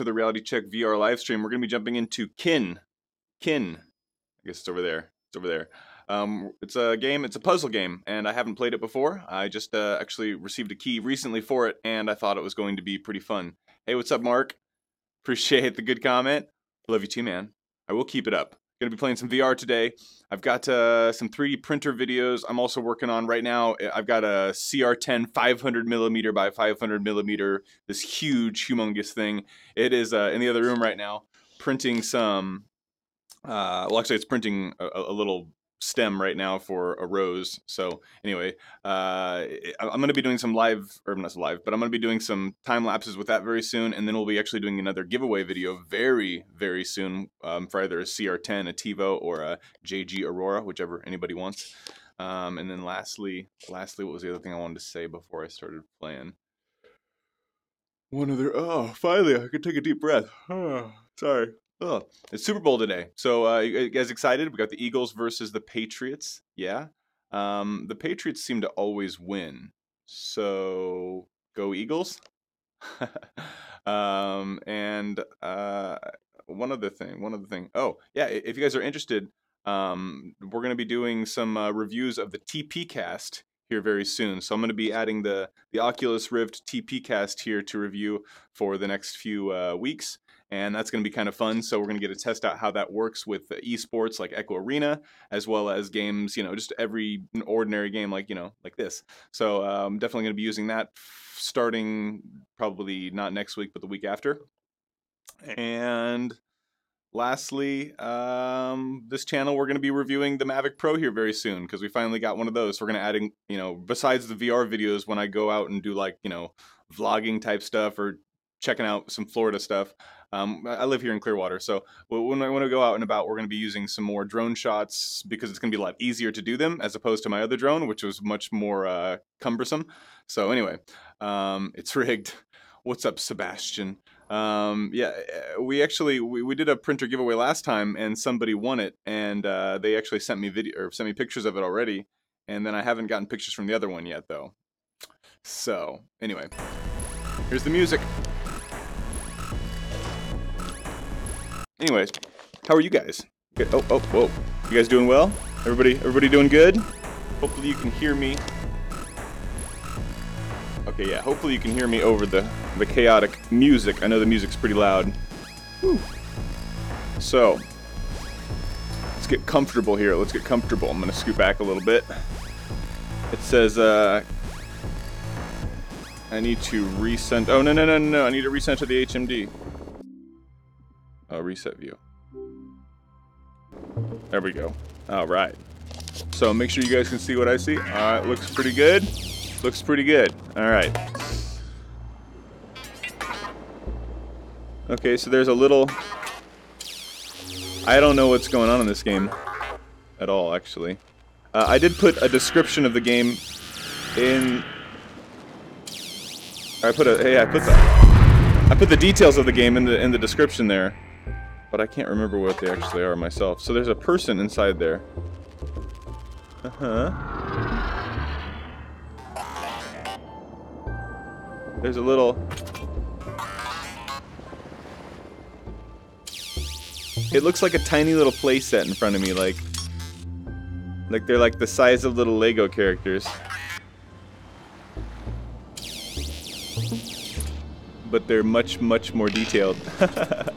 to the Reality Check VR live stream. We're going to be jumping into Kin. Kin. I guess it's over there. It's over there. Um, it's a game, it's a puzzle game, and I haven't played it before. I just uh, actually received a key recently for it, and I thought it was going to be pretty fun. Hey, what's up, Mark? Appreciate the good comment. Love you too, man. I will keep it up. To be playing some VR today. I've got uh, some 3D printer videos I'm also working on right now. I've got a CR10 500 millimeter by 500 millimeter, this huge, humongous thing. It is uh, in the other room right now, printing some. Uh, well, actually, it's printing a, a little stem right now for a rose. So anyway, uh, I'm going to be doing some live, or not live, but I'm going to be doing some time lapses with that very soon, and then we'll be actually doing another giveaway video very, very soon um, for either a CR10, a Tevo, or a JG Aurora, whichever anybody wants. Um, and then lastly, lastly, what was the other thing I wanted to say before I started playing? One other. Oh, finally, I could take a deep breath. Oh, sorry. Oh, it's Super Bowl today. So, uh, you guys excited? We got the Eagles versus the Patriots. Yeah. Um, the Patriots seem to always win. So, go Eagles. um, and uh, one other thing. One other thing. Oh, yeah. If you guys are interested, um, we're going to be doing some uh, reviews of the TP Cast here very soon. So I'm going to be adding the the Oculus Rift TP Cast here to review for the next few uh, weeks and that's going to be kind of fun. So we're going to get to test out how that works with esports like Echo Arena, as well as games, you know, just every ordinary game like you know like this. So I'm um, definitely going to be using that starting probably not next week, but the week after. And lastly, um, this channel we're going to be reviewing the Mavic Pro here very soon because we finally got one of those. So we're going to adding, you know, besides the VR videos when I go out and do like you know vlogging type stuff or checking out some Florida stuff. Um, I live here in Clearwater, so when I want to go out and about, we're going to be using some more drone shots because it's going to be a lot easier to do them as opposed to my other drone, which was much more uh, cumbersome. So anyway, um, it's rigged. What's up, Sebastian? Um, yeah, eh, we actually we, we did a printer giveaway last time, and somebody won it, and uh, they actually sent me video or sent me pictures of it already, and then I haven't gotten pictures from the other one yet, though. So anyway, here's the music. Anyways, how are you guys? Oh, oh, whoa. You guys doing well? Everybody, everybody doing good? Hopefully you can hear me. Okay, yeah, hopefully you can hear me over the, the chaotic music. I know the music's pretty loud. Whew. So, let's get comfortable here. Let's get comfortable. I'm going to scoot back a little bit. It says, uh, I need to resend. Oh, no, no, no, no. I need to resend to the HMD. Reset view. There we go. All right. So make sure you guys can see what I see. All right, looks pretty good. Looks pretty good. All right. Okay, so there's a little... I don't know what's going on in this game at all, actually. Uh, I did put a description of the game in... I put a... Hey, I put the... I put the details of the game in the in the description there but I can't remember what they actually are myself. So there's a person inside there. Uh-huh. There's a little... It looks like a tiny little playset in front of me, like... Like they're like the size of little Lego characters. But they're much, much more detailed.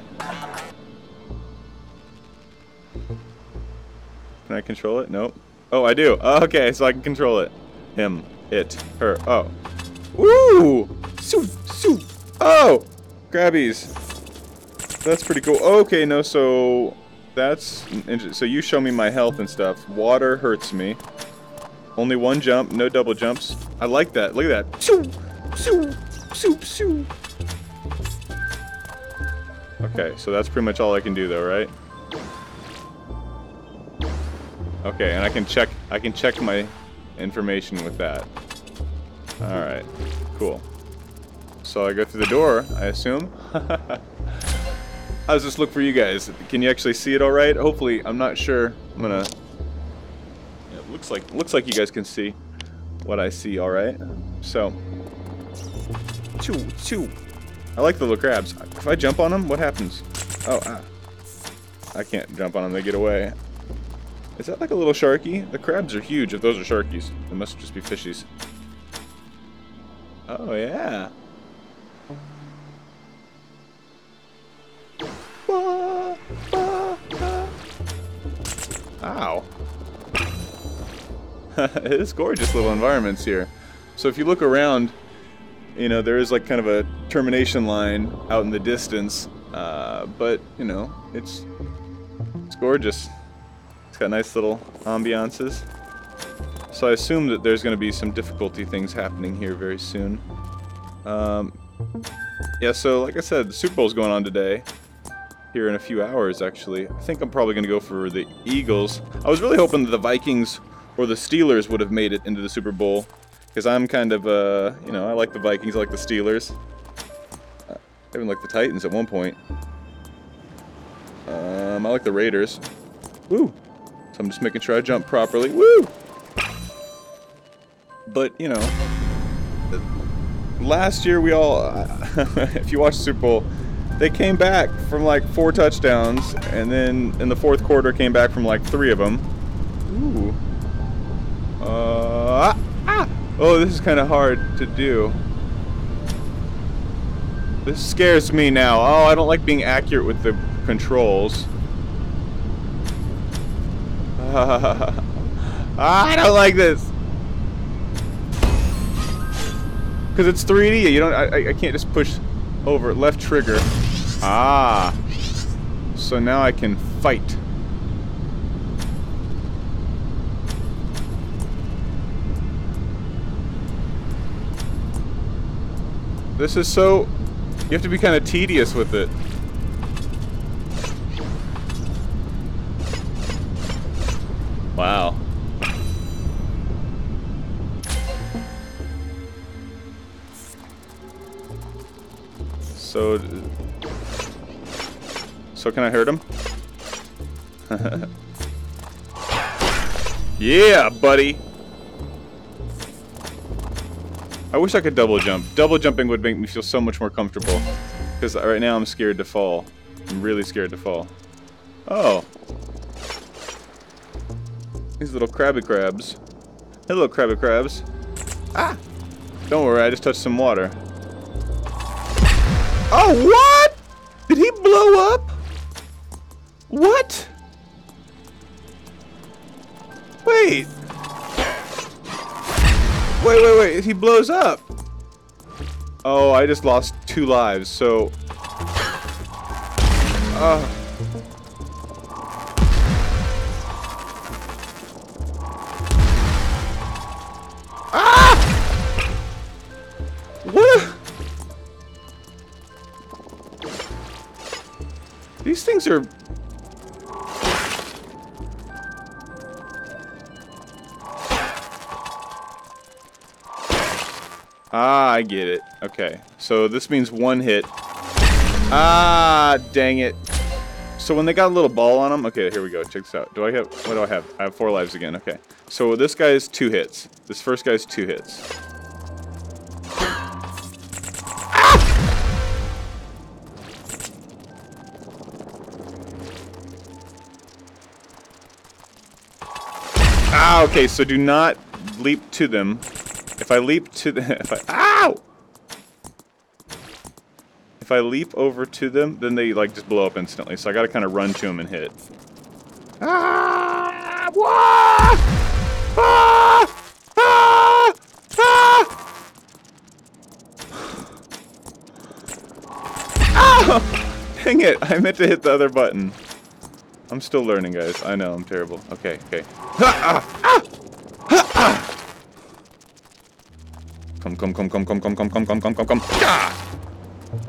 Can I control it? Nope. Oh, I do. Oh, okay, so I can control it. Him, it, her. Oh. Woo! Soo, soo. Oh! Grabbies. That's pretty cool. Okay, no, so that's so you show me my health and stuff. Water hurts me. Only one jump, no double jumps. I like that. Look at that. Shoo, shoo, shoo, shoo. Okay, so that's pretty much all I can do though, right? Okay, and I can check I can check my information with that. Alright, cool. So I go through the door, I assume. How does this look for you guys? Can you actually see it alright? Hopefully, I'm not sure. I'm gonna... It looks like, looks like you guys can see what I see alright. So... Choo, choo. I like the little crabs. If I jump on them, what happens? Oh, ah. I can't jump on them, they get away. Is that like a little sharky? The crabs are huge if those are sharkies. They must just be fishies. Oh, yeah. Ow. it is gorgeous little environments here. So if you look around, you know, there is like kind of a termination line out in the distance, uh, but, you know, it's, it's gorgeous. Got nice little ambiances. So I assume that there's going to be some difficulty things happening here very soon. Um, yeah, so like I said, the Super Bowl's going on today. Here in a few hours, actually. I think I'm probably going to go for the Eagles. I was really hoping that the Vikings or the Steelers would have made it into the Super Bowl. Because I'm kind of, uh, you know, I like the Vikings, I like the Steelers. I even like the Titans at one point. Um, I like the Raiders. Woo! So I'm just making sure I jump properly. Woo! But, you know, last year we all, if you watch Super Bowl, they came back from like four touchdowns, and then in the fourth quarter came back from like three of them. Ooh. Uh, ah! Oh, this is kind of hard to do. This scares me now. Oh, I don't like being accurate with the controls. I don't like this. Because it's 3D, you don't. I, I can't just push over left trigger. Ah. So now I can fight. This is so... You have to be kind of tedious with it. Can I hurt him? yeah, buddy! I wish I could double jump. Double jumping would make me feel so much more comfortable. Because right now I'm scared to fall. I'm really scared to fall. Oh. These little crabby crabs. Hello, crabby crabs. Ah! Don't worry, I just touched some water. Oh, what? Did he blow up? What? Wait. Wait, wait, wait. He blows up. Oh, I just lost two lives, so... Uh... Ah! What? These things are Ah, I get it. Okay. So this means one hit. Ah, dang it. So when they got a little ball on them, okay, here we go. Check this out. Do I have, what do I have? I have four lives again. Okay. So this guy's two hits. This first guy's two hits. Ah, okay, so do not leap to them if I leap to the, if I, ow! If I leap over to them, then they like just blow up instantly. So I gotta kind of run to them and hit. Ah! Wah! Ah! Ah! Ah! Ow! Dang it! I meant to hit the other button. I'm still learning, guys. I know, I'm terrible. Okay, okay. Ah! Ah! Ah! Ah! Come, come, come, come, come, come, come, come, come, come, come, come.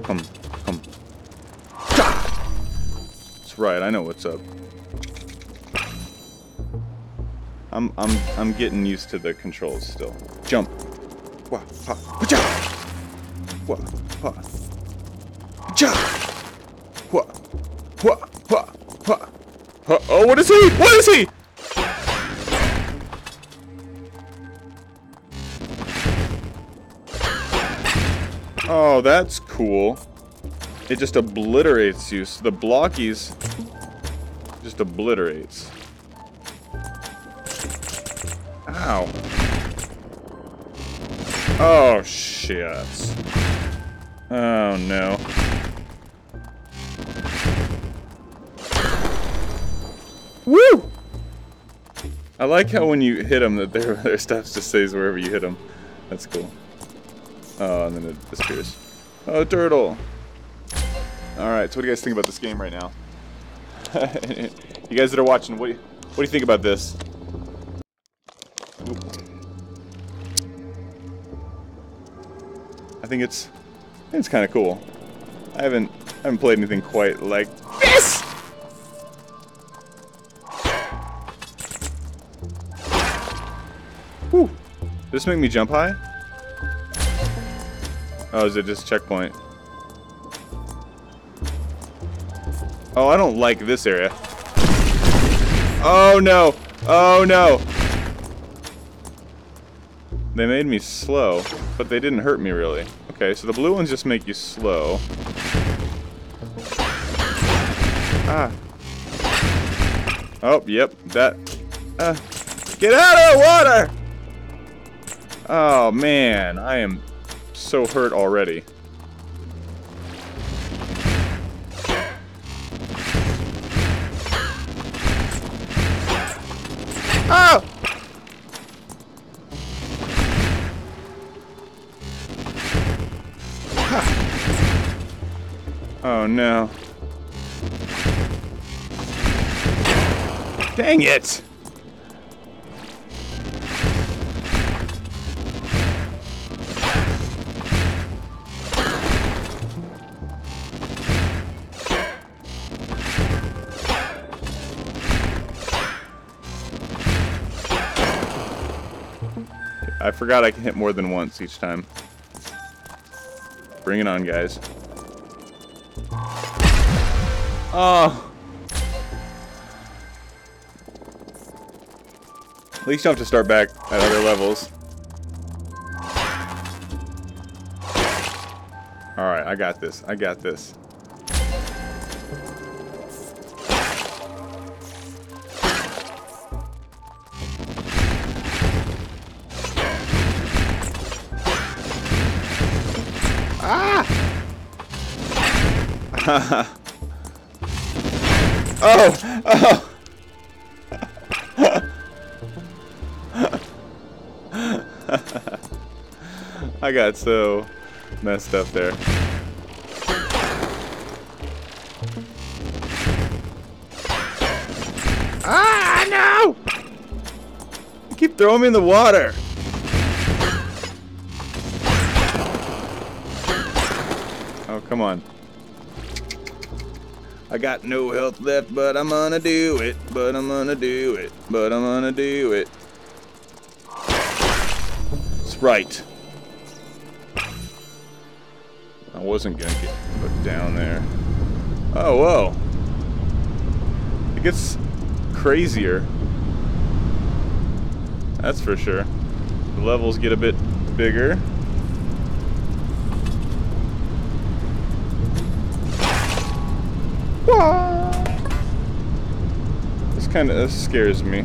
Come, come. That's right, I know what's up. I'm, I'm, I'm getting used to the controls still. Jump. Wah, ha, ja. Wah, ha. Ja. Wah, wah, wah, wah. Oh, what is he? What is he? Oh, that's cool. it just obliterates you. So the blockies just obliterates. Ow. Oh, shit. Oh, no. Woo! I like how when you hit them that their, their stuff just stays wherever you hit them. That's cool. Oh, and then it disappears. Oh, turtle! Alright, so what do you guys think about this game right now? you guys that are watching, what do you, what do you think about this? Oop. I think it's it's kind of cool. I haven't I haven't played anything quite like this. Whew. Did this make me jump high? Oh, is it just checkpoint? Oh, I don't like this area. Oh no! Oh no! They made me slow, but they didn't hurt me really. Okay, so the blue ones just make you slow. Ah. Oh, yep, that... Uh, get out of the water! Oh, man, I am so hurt already. Oh! Oh no. Dang it! Forgot I can hit more than once each time. Bring it on, guys. Oh. At least you have to start back at other levels. Alright, I got this. I got this. Oh! Oh! I got so messed up there. Ah, no! You keep throwing me in the water. Oh, come on. I got no health left, but I'm gonna do it. But I'm gonna do it. But I'm gonna do it. Right. I wasn't gonna get put down there. Oh, whoa. It gets crazier. That's for sure. The levels get a bit bigger. Kind of scares me.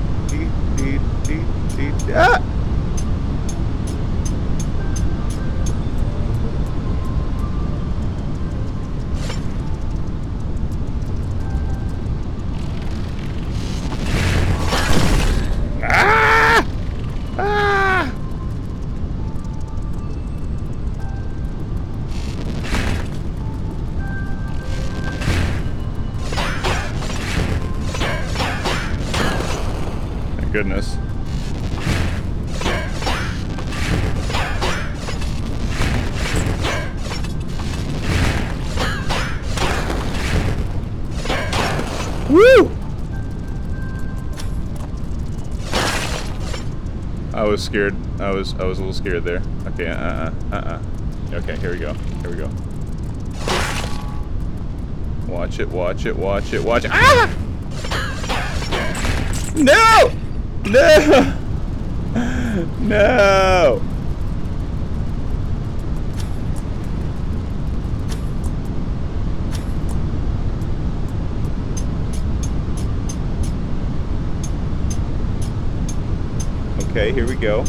Scared. I was I was a little scared there. Okay, uh uh uh uh. Okay, here we go. Here we go. Watch it, watch it, watch it, watch it. Ah! No! No! No! Okay, here we go.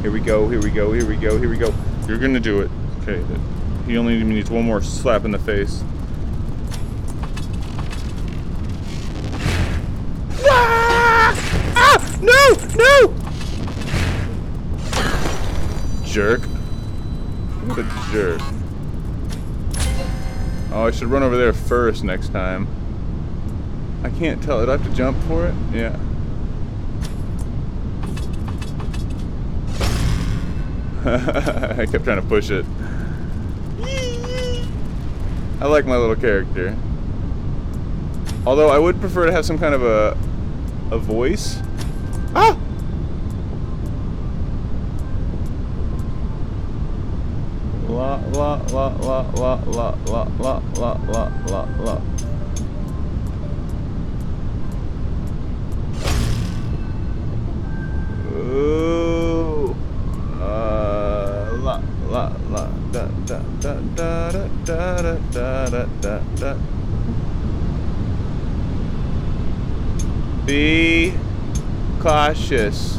Here we go, here we go, here we go, here we go. You're gonna do it. Okay, he only needs one more slap in the face. Ah! ah! No! No! Jerk. What jerk. Oh, I should run over there first next time. I can't tell. Did I have to jump for it? Yeah. I kept trying to push it. I like my little character. Although I would prefer to have some kind of a a voice. Ah! La la la la la la la la la la la cautious.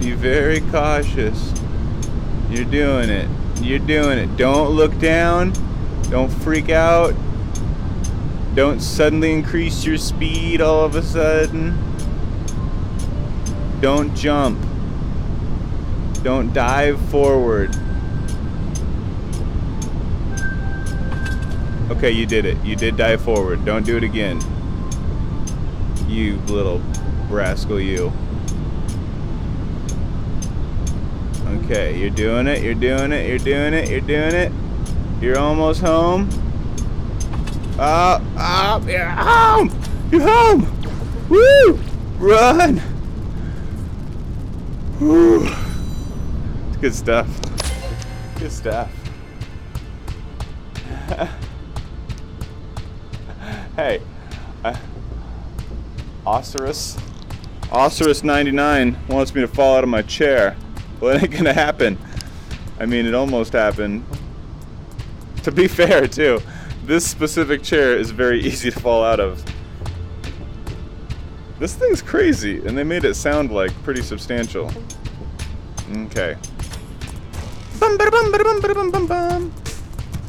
Be very cautious. You're doing it. You're doing it. Don't look down. Don't freak out. Don't suddenly increase your speed all of a sudden. Don't jump. Don't dive forward. Okay, you did it. You did dive forward. Don't do it again. You little rascal, you. Okay, you're doing it, you're doing it, you're doing it, you're doing it. You're almost home. Up, up, you're home! You're home! Woo! Run! Woo! It's good stuff. Osiris, Osiris 99 wants me to fall out of my chair. Well, it ain't gonna happen. I mean, it almost happened. To be fair, too, this specific chair is very easy to fall out of. This thing's crazy, and they made it sound like pretty substantial. Okay.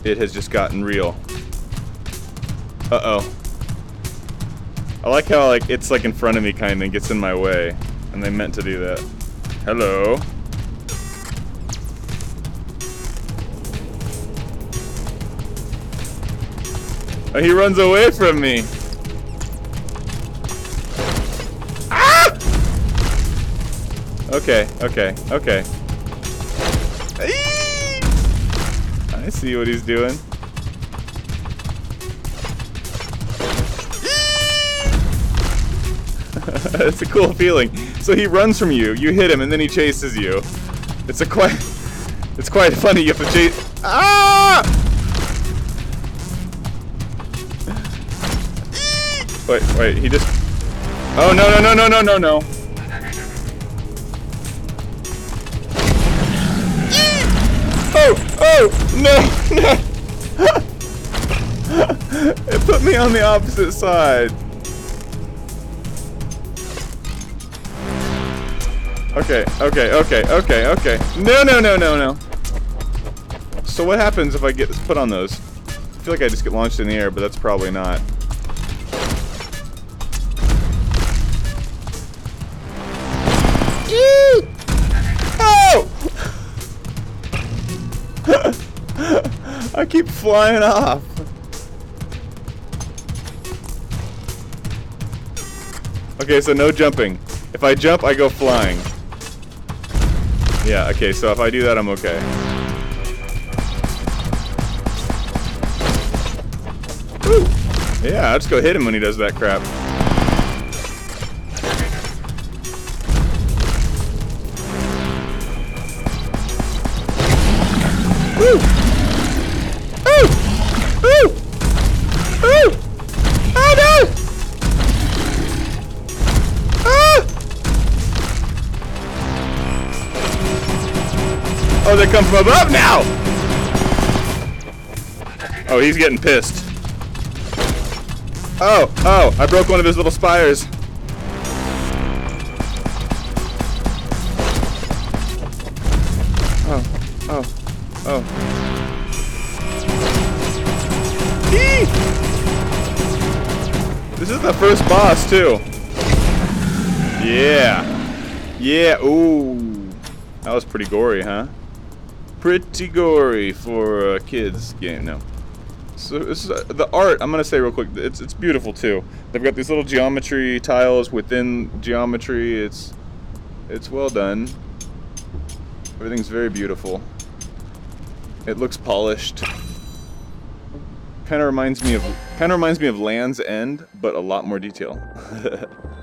It has just gotten real. Uh-oh. I like how like it's like in front of me kind of and gets in my way, and they meant to do that. Hello. Oh, he runs away from me. Ah! Okay, okay, okay. I see what he's doing. it's a cool feeling. So he runs from you, you hit him, and then he chases you. It's a quite, it's quite funny. You have to chase. Ah! Wait, wait, he just... Oh, no, no, no, no, no, no, no. Oh, oh, no, no. it put me on the opposite side. Okay, okay, okay, okay, okay. No, no, no, no, no. So what happens if I get put on those? I feel like I just get launched in the air, but that's probably not. Oh! I keep flying off. Okay, so no jumping. If I jump, I go flying. Yeah, okay, so if I do that, I'm okay. Woo! Yeah, I'll just go hit him when he does that crap. From above now! Oh, he's getting pissed. Oh, oh, I broke one of his little spires. Oh, oh, oh. Eee! This is the first boss, too. Yeah. Yeah, ooh. That was pretty gory, huh? Pretty gory for a kid's game, no. So this is uh, the art. I'm gonna say real quick. It's it's beautiful too. They've got these little geometry tiles within geometry. It's it's well done. Everything's very beautiful. It looks polished. Kind of reminds me of kind of reminds me of Land's End, but a lot more detail.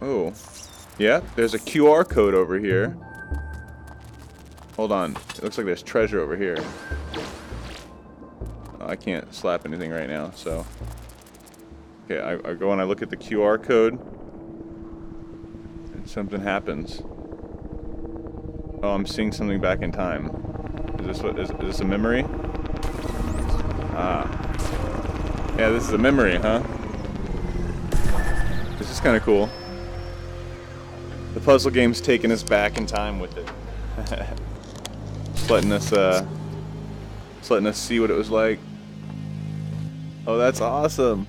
Oh. Yeah, there's a QR code over here. Hold on. It looks like there's treasure over here. I can't slap anything right now, so... Okay, I, I go and I look at the QR code. And something happens. Oh, I'm seeing something back in time. Is this what is, is this a memory? Ah. Yeah, this is a memory, huh? This is kind of cool. The puzzle game's taking us back in time with it. just letting us, uh, just letting us see what it was like. Oh, that's awesome.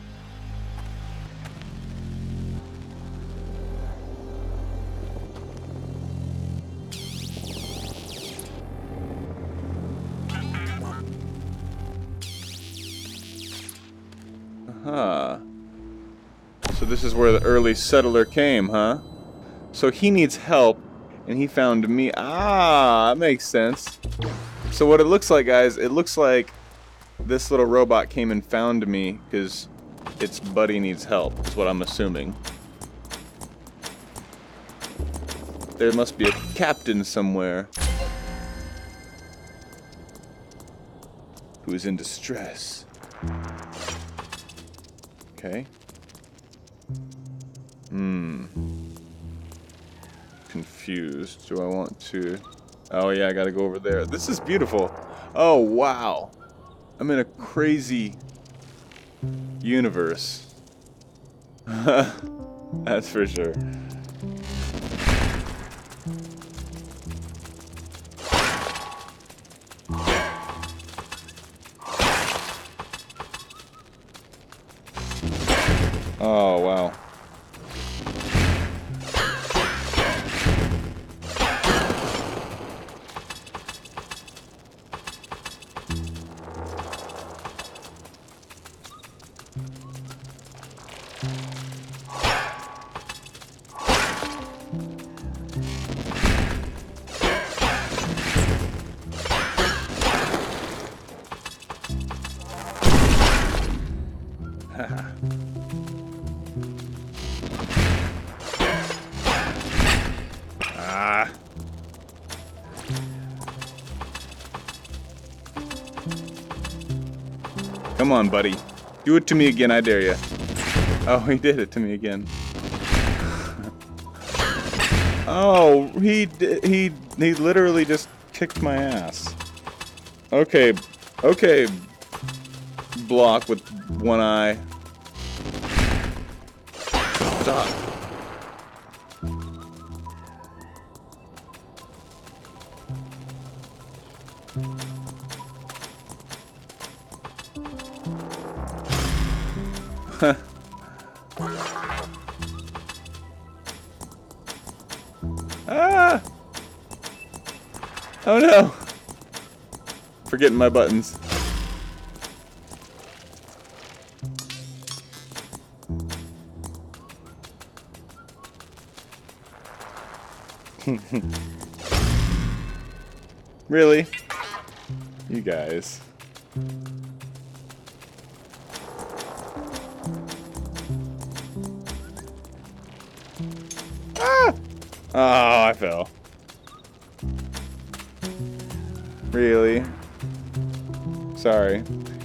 Huh. So this is where the early settler came, huh? So he needs help, and he found me. Ah, that makes sense. So what it looks like, guys, it looks like this little robot came and found me because its buddy needs help, is what I'm assuming. There must be a captain somewhere who is in distress. Okay. Hmm. Confused. Do I want to... Oh yeah, I gotta go over there. This is beautiful. Oh, wow. I'm in a crazy universe. That's for sure. Come on, buddy. Do it to me again, I dare you. Oh, he did it to me again. oh, he he he literally just kicked my ass. Okay, okay. Block with one eye. Forgetting my buttons. really? You guys.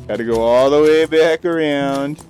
Sorry. Got to go all the way back around.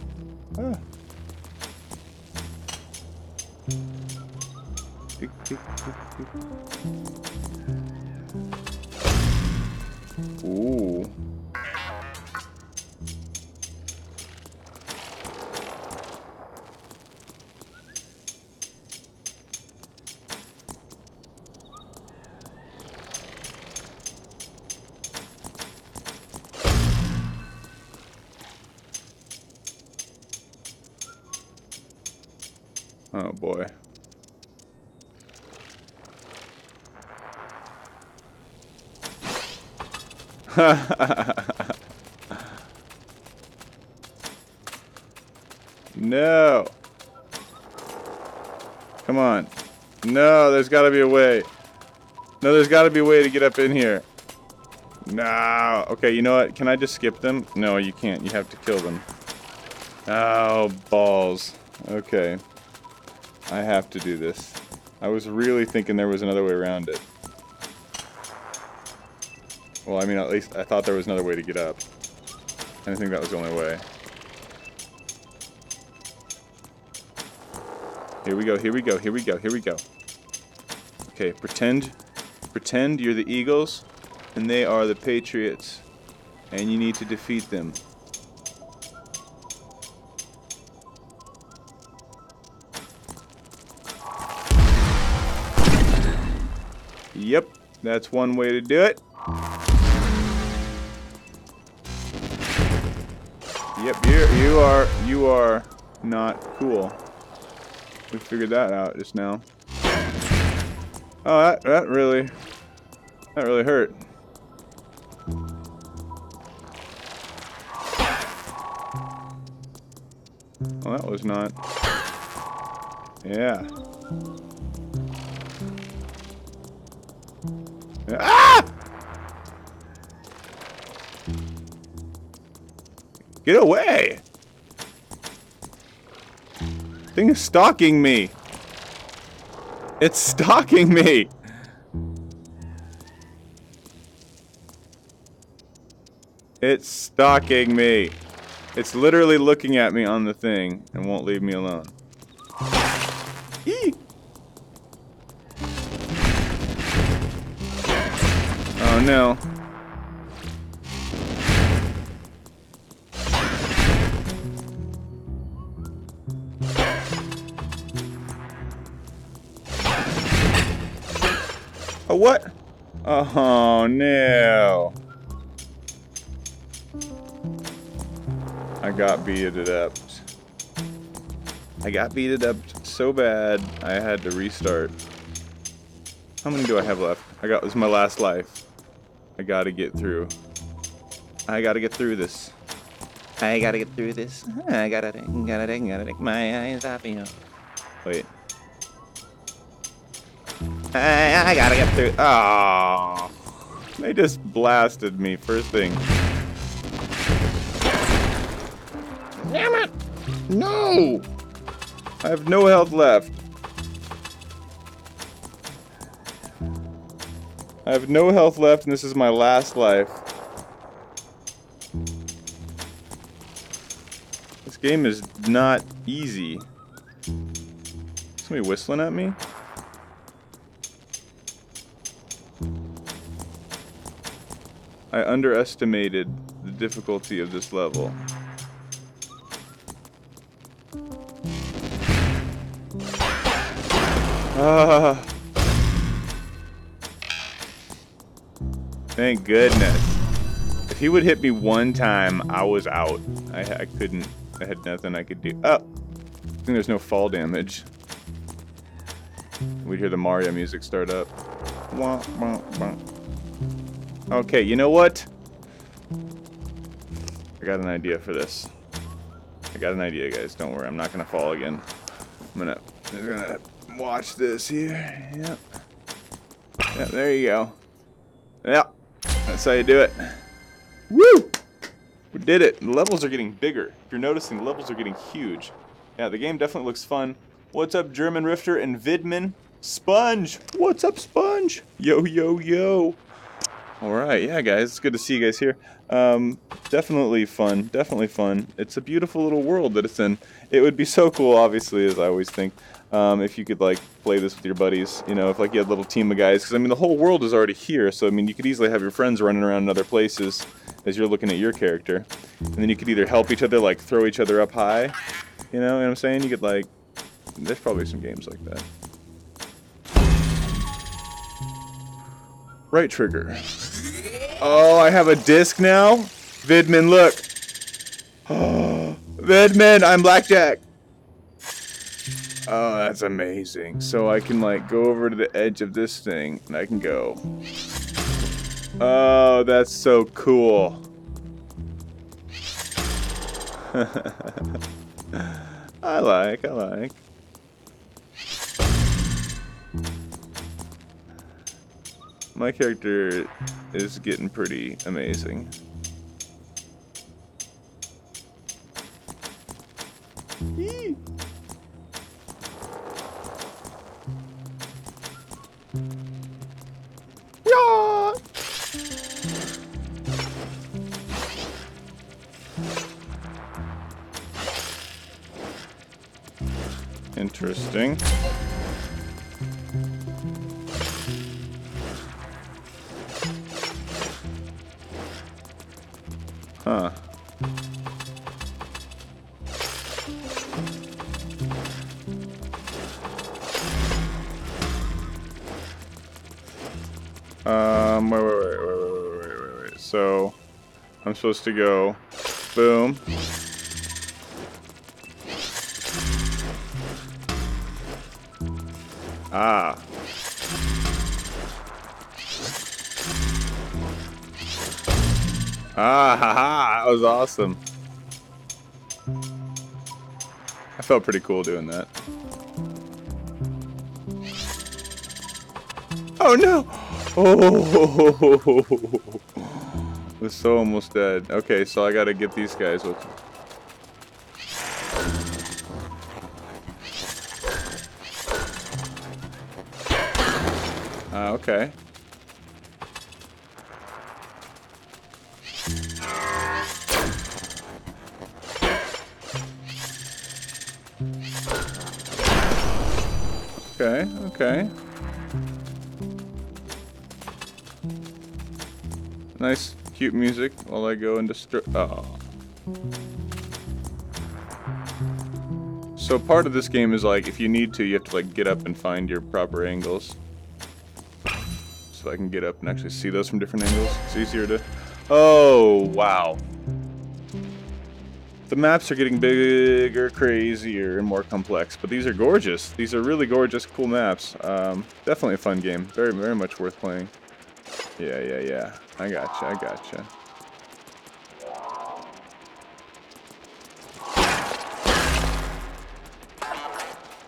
No, there's got to be a way. No, there's got to be a way to get up in here. No. Okay, you know what? Can I just skip them? No, you can't. You have to kill them. Oh, balls. Okay. I have to do this. I was really thinking there was another way around it. Well, I mean, at least I thought there was another way to get up. I didn't think that was the only way. Here we go, here we go, here we go, here we go. Okay, pretend, pretend you're the Eagles, and they are the Patriots, and you need to defeat them. Yep, that's one way to do it. Yep, you you are you are not cool. We figured that out just now. Oh, that that really that really hurt. Well, that was not. Yeah. Ah! Get away! Thing is stalking me. It's stalking me. It's stalking me. It's literally looking at me on the thing and won't leave me alone. Eee! Oh no. What? Oh, no. I got beated up. I got beated up so bad, I had to restart. How many do I have left? I got, this is my last life. I gotta get through. I gotta get through this. I gotta get through this. I gotta, gotta, gotta take my eyes off you. Wait. I, gotta get through. Oh, they just blasted me first thing. Damn it! No! I have no health left. I have no health left, and this is my last life. This game is not easy. Somebody whistling at me? I underestimated the difficulty of this level. Ah. Thank goodness. If he would hit me one time, I was out. I, I couldn't. I had nothing I could do. Oh! I think there's no fall damage. We'd hear the Mario music start up. Wah, wah, wah. Okay, you know what? I got an idea for this. I got an idea, guys. Don't worry, I'm not gonna fall again. I'm gonna, I'm gonna watch this here. Yep. Yep, there you go. Yep, that's how you do it. Woo! We did it. The levels are getting bigger. If you're noticing, the levels are getting huge. Yeah, the game definitely looks fun. What's up, German Rifter and Vidman? Sponge! What's up, Sponge? Yo, yo, yo. All right, yeah, guys, it's good to see you guys here. Um, definitely fun, definitely fun. It's a beautiful little world that it's in. It would be so cool, obviously, as I always think, um, if you could like play this with your buddies. You know, if like you had a little team of guys, because I mean, the whole world is already here. So I mean, you could easily have your friends running around in other places as you're looking at your character, and then you could either help each other, like throw each other up high. You know what I'm saying? You could like, there's probably some games like that. Right trigger. Oh, I have a disc now? Vidman, look. Vidman, I'm Blackjack. Oh, that's amazing. So I can like go over to the edge of this thing and I can go. Oh, that's so cool. I like, I like. My character is getting pretty amazing. Yeah. Interesting. Huh. Um, wait, wait, wait, wait, wait, wait, wait, wait, wait. So, I'm supposed to go, boom. Ah. Ah, haha, that was awesome. I felt pretty cool doing that. Oh no! Oh, was so almost dead. Okay, so I gotta get these guys with. Ah, okay. Okay, okay. Nice, cute music while I go and destroy. Oh. So part of this game is like, if you need to, you have to like get up and find your proper angles. So I can get up and actually see those from different angles. It's easier to... Oh, wow. The maps are getting bigger, crazier, and more complex, but these are gorgeous. These are really gorgeous, cool maps. Um, definitely a fun game. Very, very much worth playing. Yeah, yeah, yeah. I gotcha, I gotcha.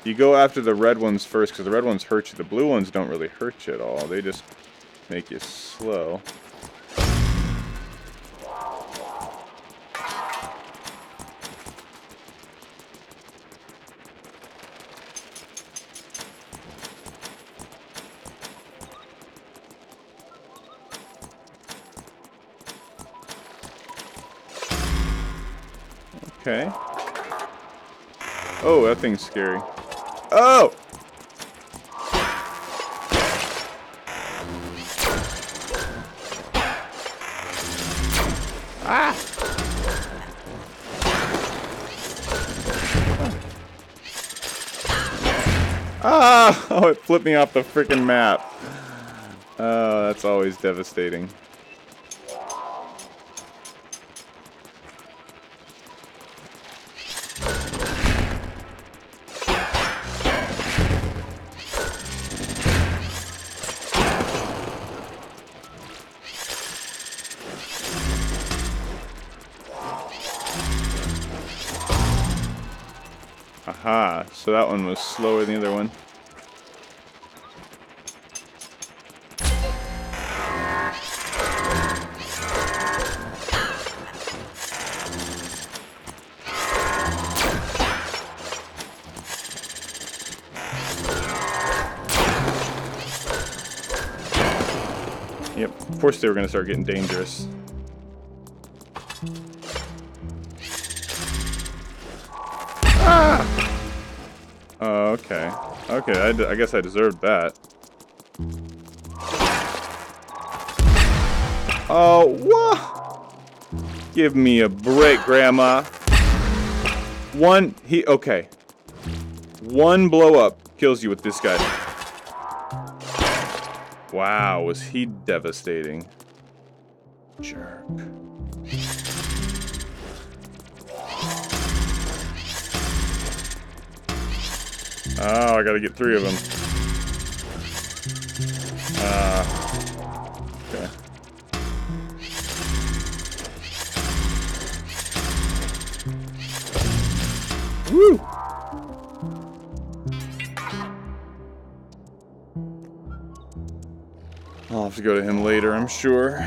You go after the red ones first, because the red ones hurt you. The blue ones don't really hurt you at all. They just make you slow. Okay. Oh, that thing's scary. Oh! Ah! Ah! Oh, it flipped me off the freaking map. Oh, that's always devastating. Aha, so that one was slower than the other one. Yep, of course they were going to start getting dangerous. Okay. I guess I deserved that. Oh, what? Give me a break, Grandma. One, he, okay. One blow up kills you with this guy. Wow, was he devastating. Jerk. Oh, I gotta get three of them. Uh, okay. Woo! I'll have to go to him later, I'm sure.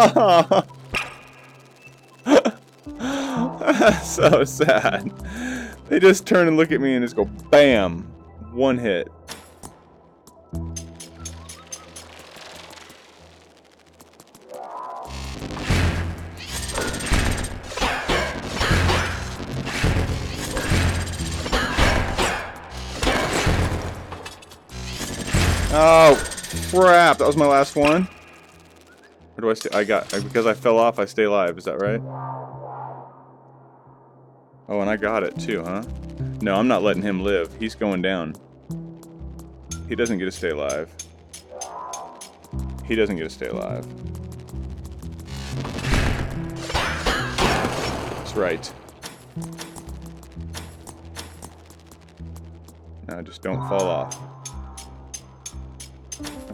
so sad. They just turn and look at me and just go BAM! One hit. Oh, crap. That was my last one. Where do I stay? I got, because I fell off, I stay alive. Is that right? Oh, and I got it too, huh? No, I'm not letting him live. He's going down. He doesn't get to stay alive. He doesn't get to stay alive. That's right. Now just don't fall off.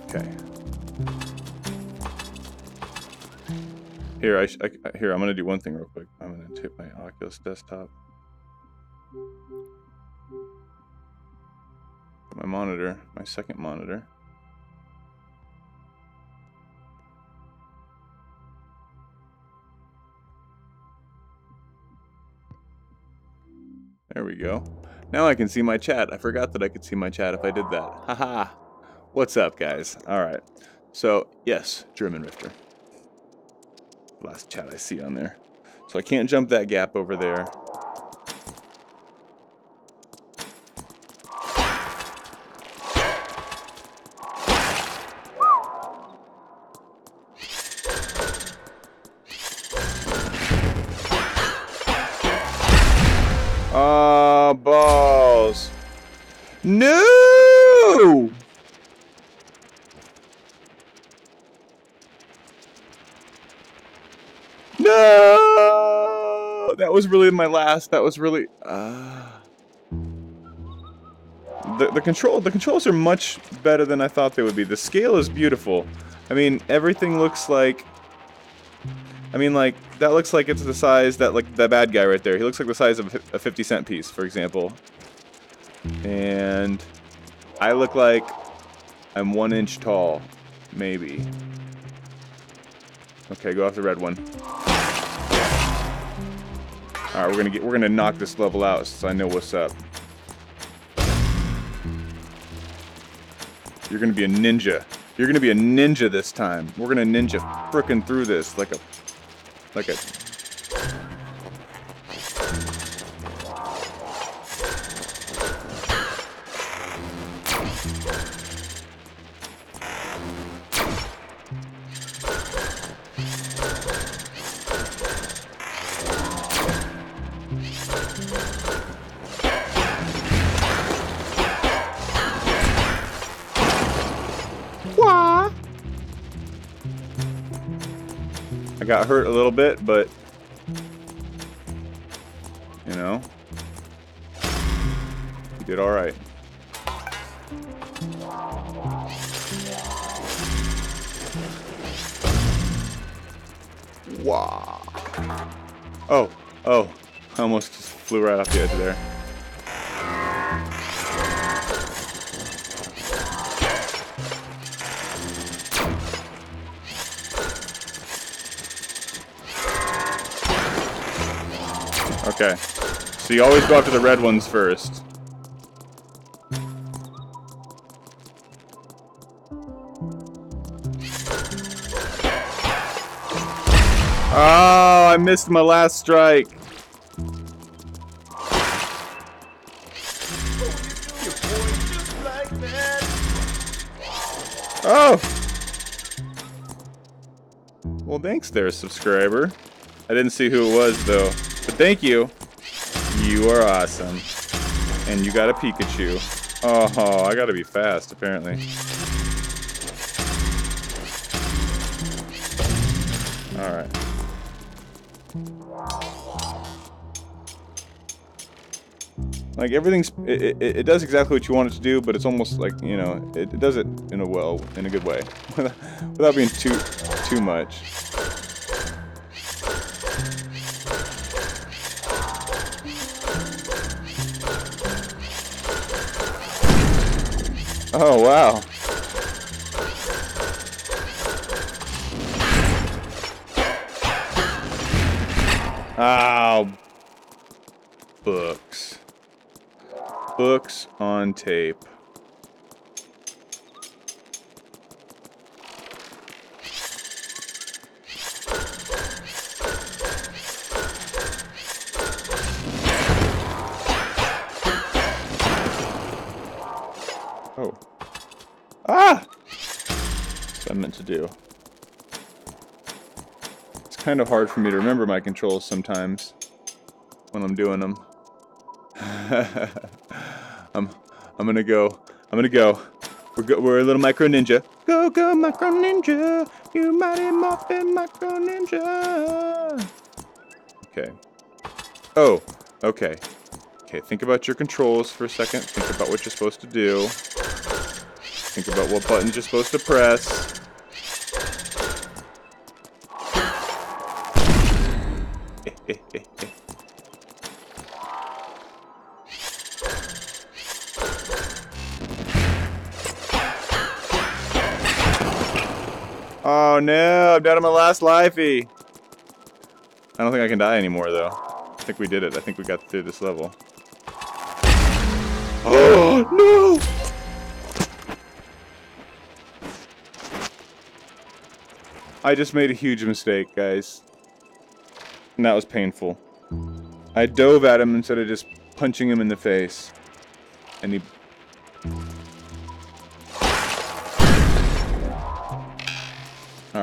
Okay. Here, I, I, here. I'm gonna do one thing real quick. I'm gonna tip my Oculus desktop. My monitor, my second monitor. There we go. Now I can see my chat. I forgot that I could see my chat if I did that. Haha. What's up, guys? All right. So, yes, German Rifter. Last chat I see on there. So I can't jump that gap over there. My last. That was really. Uh... The the control the controls are much better than I thought they would be. The scale is beautiful. I mean, everything looks like. I mean, like that looks like it's the size that like the bad guy right there. He looks like the size of a 50 cent piece, for example. And I look like I'm one inch tall, maybe. Okay, go off the red one. Alright, we're gonna get we're gonna knock this level out so I know what's up. You're gonna be a ninja. You're gonna be a ninja this time. We're gonna ninja frickin' through this like a like a hurt a little bit, but you know, he did all right. Wow. Oh, oh, I almost just flew right off the edge there. Okay. So you always go after the red ones first. Oh, I missed my last strike. Oh! Well, thanks there, subscriber. I didn't see who it was, though. But thank you. You are awesome. And you got a Pikachu. Oh, I gotta be fast, apparently. Alright. Like everything's, it, it, it, does exactly what you want it to do, but it's almost like you know, it, it does it in a well, in a good way, without being too, too much. Oh wow. Oh, books. Books on tape. Do. It's kind of hard for me to remember my controls sometimes when I'm doing them. I'm I'm gonna go. I'm gonna go. We're go, we're a little micro ninja. Go go micro ninja. You mighty morphin micro ninja. Okay. Oh. Okay. Okay. Think about your controls for a second. Think about what you're supposed to do. Think about what buttons you're supposed to press. No, I'm down to my last lifey. I don't think I can die anymore though. I think we did it. I think we got through this level. Oh no! I just made a huge mistake, guys. And that was painful. I dove at him instead of just punching him in the face. And he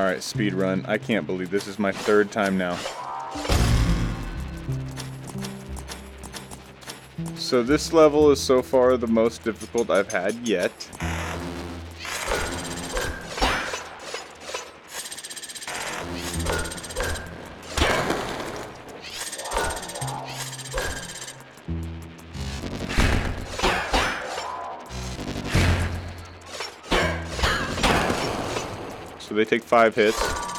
Alright, speed run. I can't believe this is my third time now. So this level is so far the most difficult I've had yet. Five hits.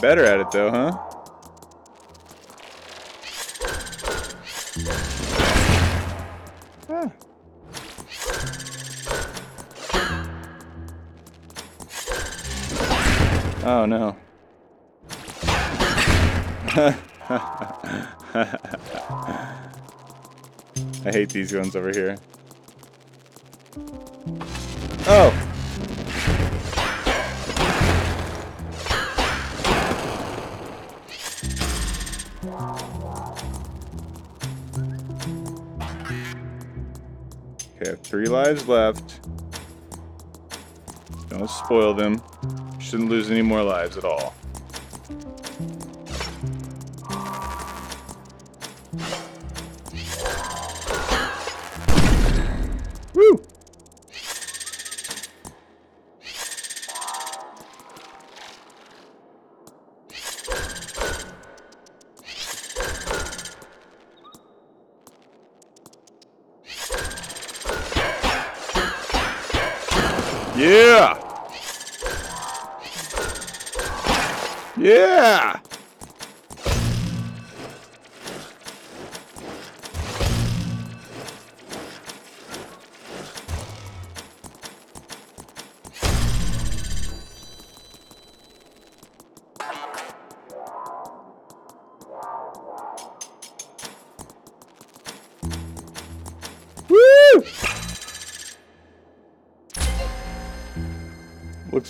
Better at it though, huh? Oh no. I hate these ones over here. Left. Don't spoil them. Shouldn't lose any more lives at all. Yeah! Yeah!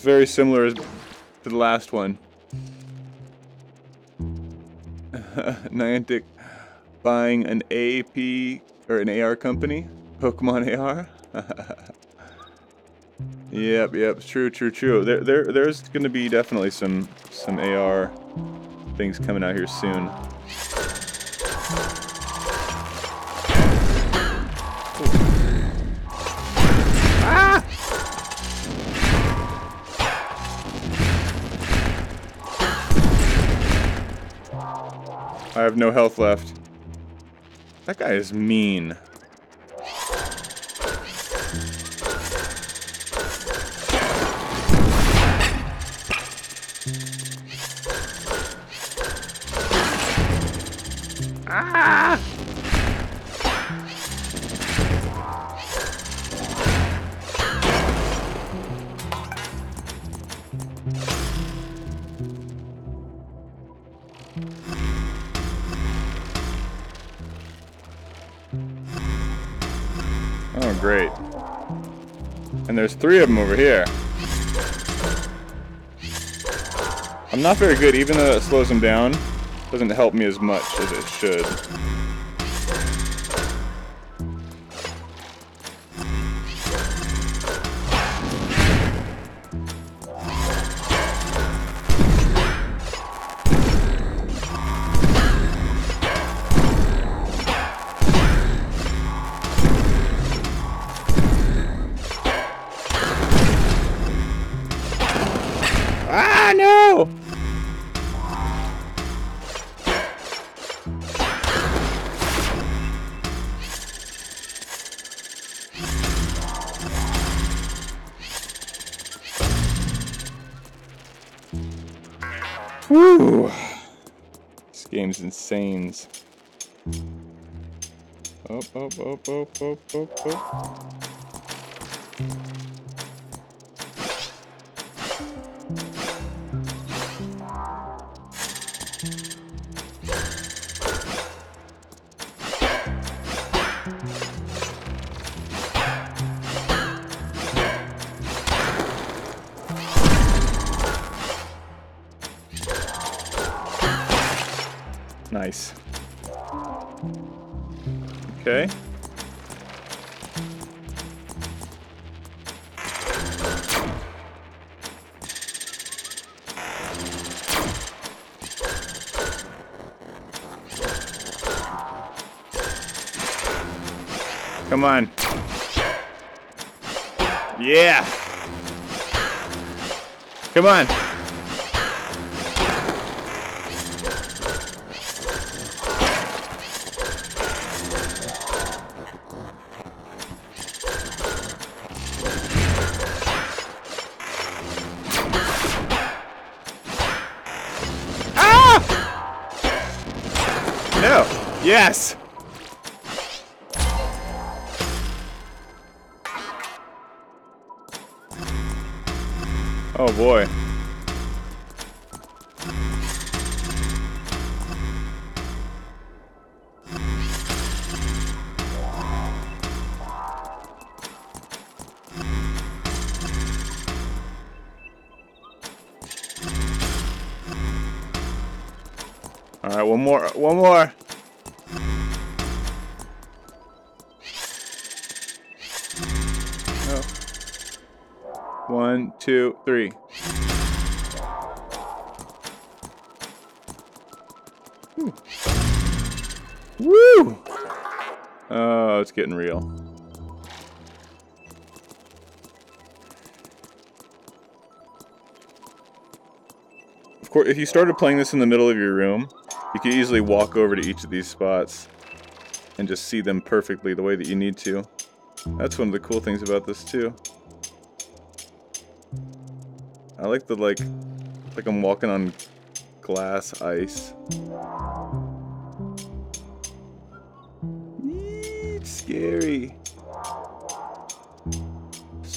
Very similar to the last one. Niantic buying an AP or an AR company? Pokemon AR? yep, yep, true, true, true. There, there, there's gonna be definitely some some AR things coming out here soon. No health left. That guy is mean. Three of them over here. I'm not very good, even though it slows them down. Doesn't help me as much as it should. Up, up, up, up. Nice. Okay. Come on. Yeah. Come on. Boy. All right, one more, one more. One, two, three. Getting real. Of course, if you started playing this in the middle of your room, you could easily walk over to each of these spots and just see them perfectly the way that you need to. That's one of the cool things about this too. I like the like, like I'm walking on glass ice.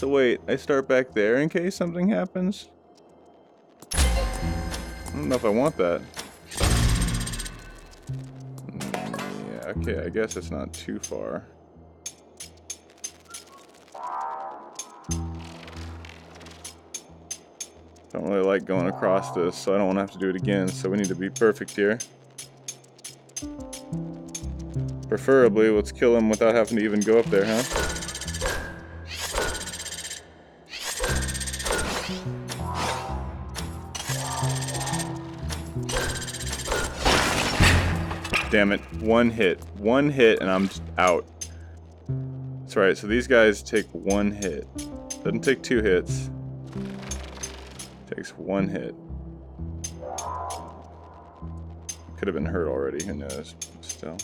So wait, I start back there in case something happens? I don't know if I want that. Yeah, okay, I guess it's not too far. Don't really like going across this, so I don't want to have to do it again, so we need to be perfect here. Preferably, let's kill him without having to even go up there, huh? Damn it. One hit. One hit and I'm out. That's right, so these guys take one hit. Doesn't take two hits. Takes one hit. Could have been hurt already, who knows? Still.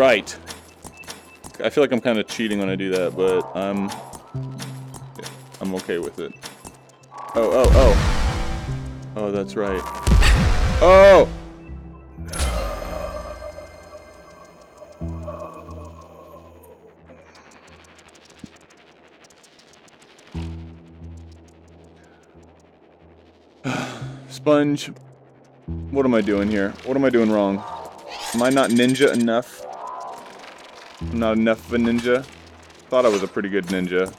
Right. I feel like I'm kind of cheating when I do that, but I'm I'm okay with it. Oh, oh, oh. Oh, that's right. Oh! Sponge, what am I doing here? What am I doing wrong? Am I not ninja enough? Not enough of a ninja? Thought I was a pretty good ninja.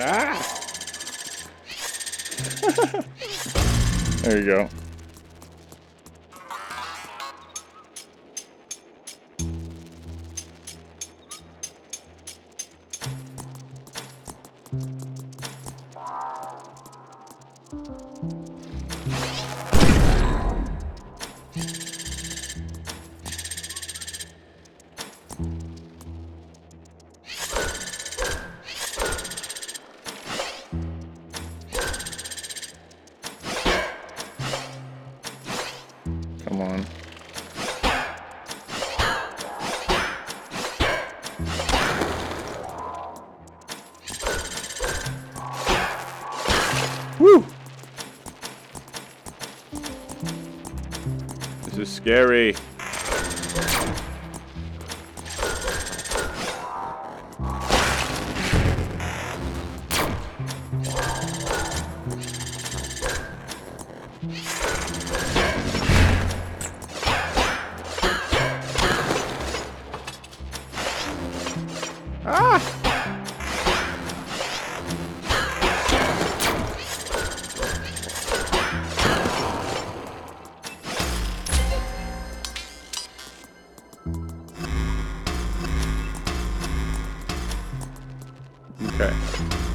Ah! there you go. This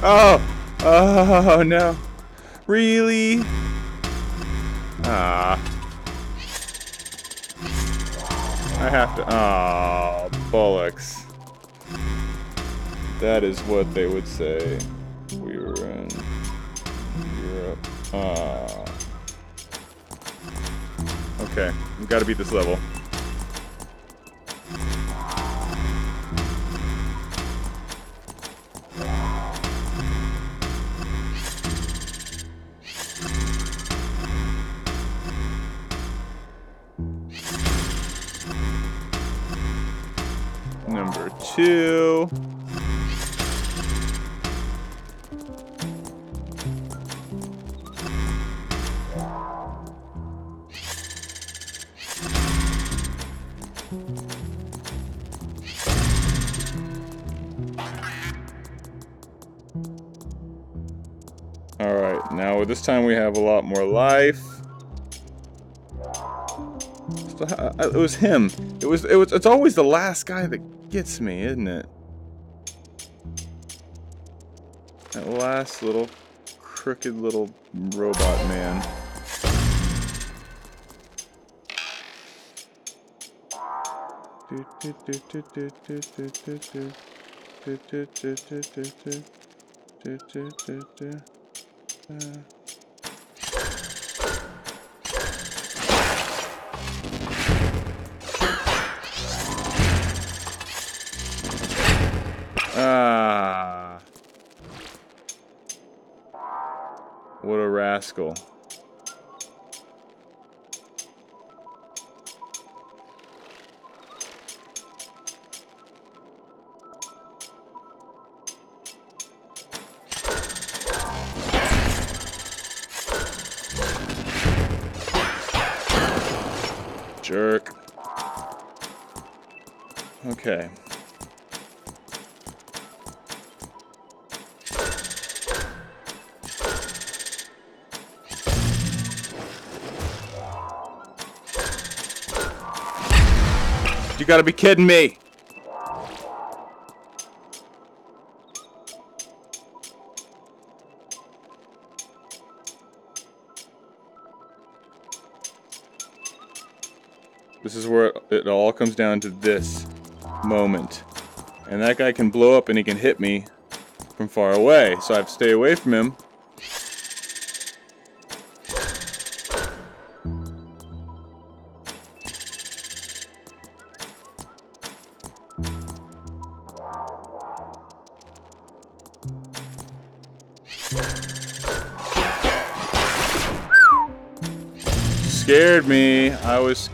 Oh! Oh no. Really? Ah. I have to. Oh, bollocks. That is what they would say. We were in Europe. Ah. Okay, we gotta beat this level. Lot more life. Uh, It was him. It was. It was. It's always the last guy that gets me, isn't it? That last little crooked little robot man. Ah. What a rascal. Gotta be kidding me. This is where it all comes down to this moment. And that guy can blow up and he can hit me from far away. So I have to stay away from him.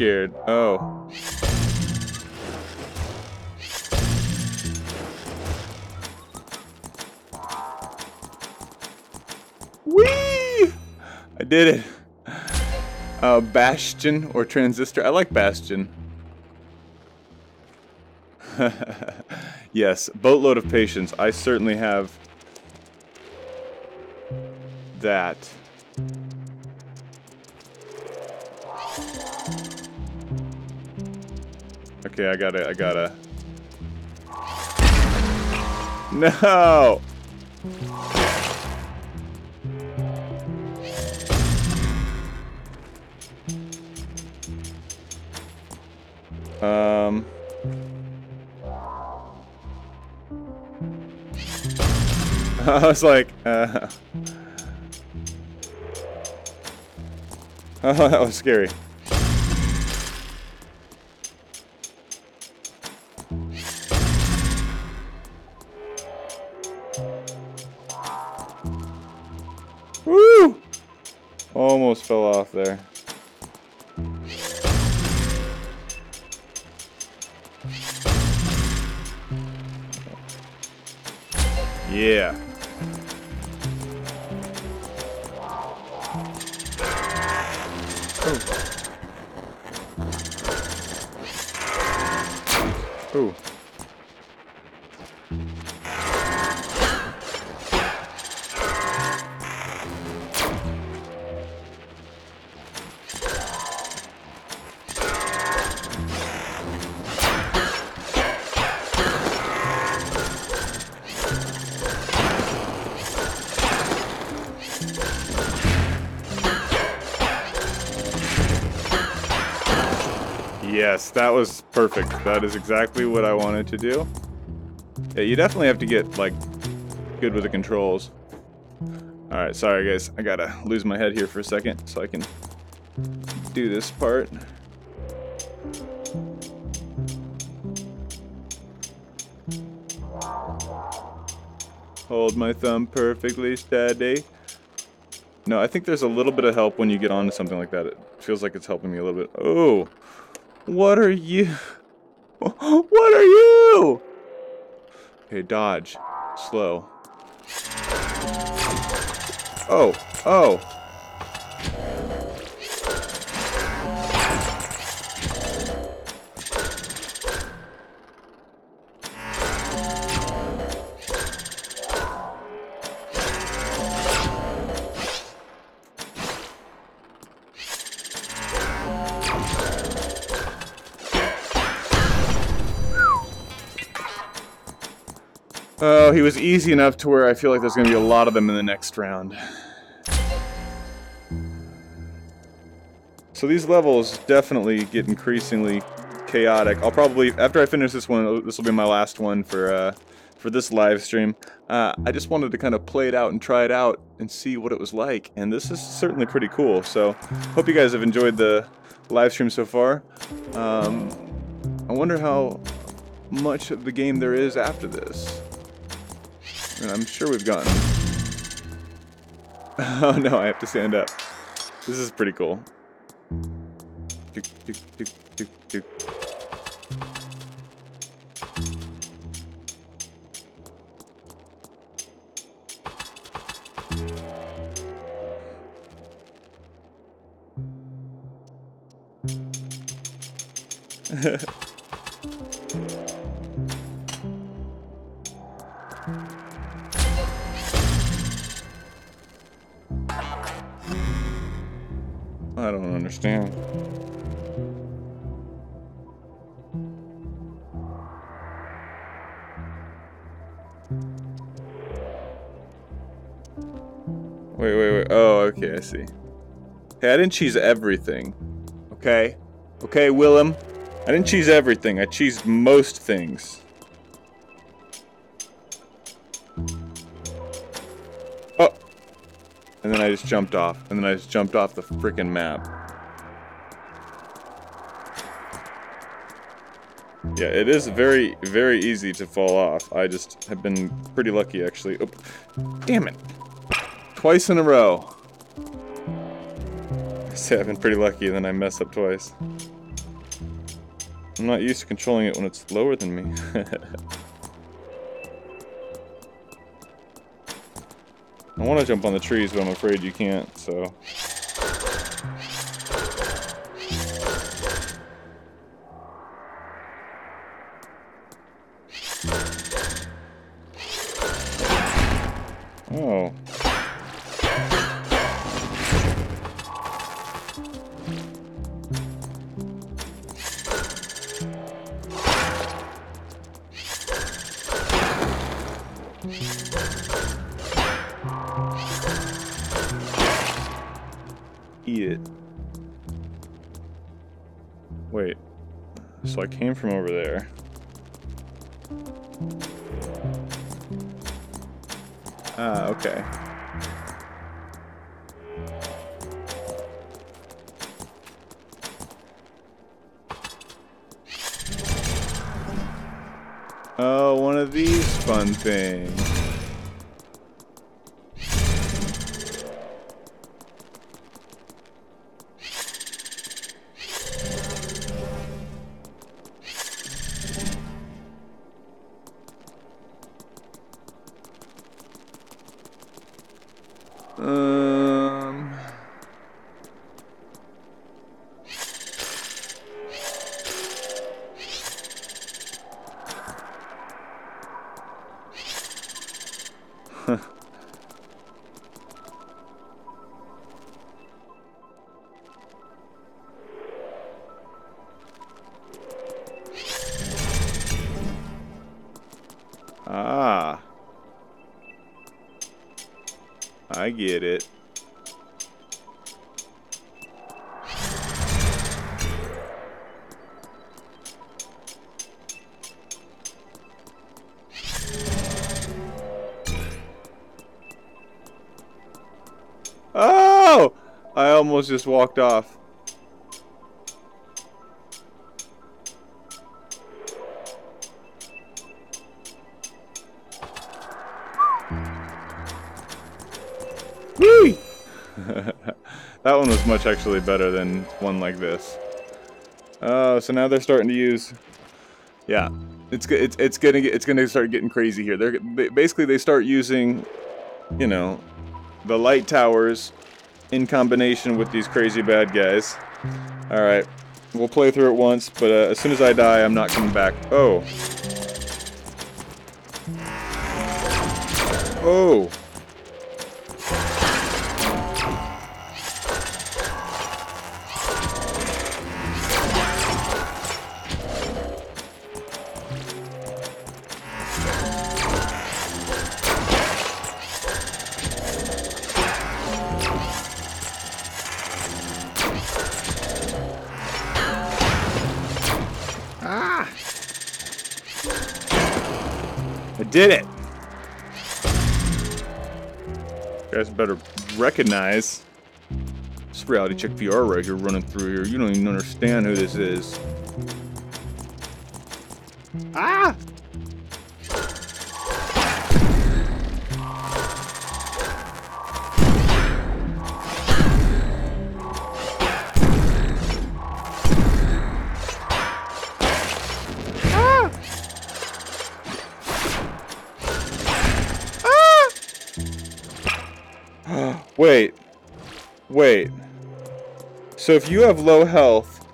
Scared. Oh. Whee! I did it. Uh, Bastion or Transistor. I like Bastion. yes, boatload of patience. I certainly have I gotta, I gotta. No! Um. I was like, uh. Oh, that was scary. Almost fell off there. Yeah. That was perfect. That is exactly what I wanted to do. Yeah, you definitely have to get, like, good with the controls. Alright, sorry guys. I gotta lose my head here for a second so I can do this part. Hold my thumb perfectly steady. No, I think there's a little bit of help when you get onto something like that. It feels like it's helping me a little bit. Oh, what are you? What are you? Okay, dodge. Slow. Oh, oh. He was easy enough to where I feel like there's going to be a lot of them in the next round. So these levels definitely get increasingly chaotic. I'll probably, after I finish this one, this will be my last one for uh, for this live stream. Uh, I just wanted to kind of play it out and try it out and see what it was like. And this is certainly pretty cool. So hope you guys have enjoyed the live stream so far. Um, I wonder how much of the game there is after this. And I'm sure we've gotten... Oh no, I have to stand up. This is pretty cool. didn't cheese everything. Okay? Okay, Willem? I didn't cheese everything. I cheesed most things. Oh! And then I just jumped off. And then I just jumped off the freaking map. Yeah, it is very, very easy to fall off. I just have been pretty lucky, actually. Oh, damn it. Twice in a row. Say I've been pretty lucky, and then I mess up twice. I'm not used to controlling it when it's lower than me. I want to jump on the trees, but I'm afraid you can't, so... I came from over there. Ah, okay. Oh, one of these fun things. I get it. Oh! I almost just walked off. Much actually better than one like this. Oh, so now they're starting to use. Yeah, it's it's it's gonna it's gonna start getting crazy here. They're basically they start using, you know, the light towers in combination with these crazy bad guys. All right, we'll play through it once, but uh, as soon as I die, I'm not coming back. Oh. Oh. Recognize this reality check VR right here running through here. You don't even understand who this is. So if you have low health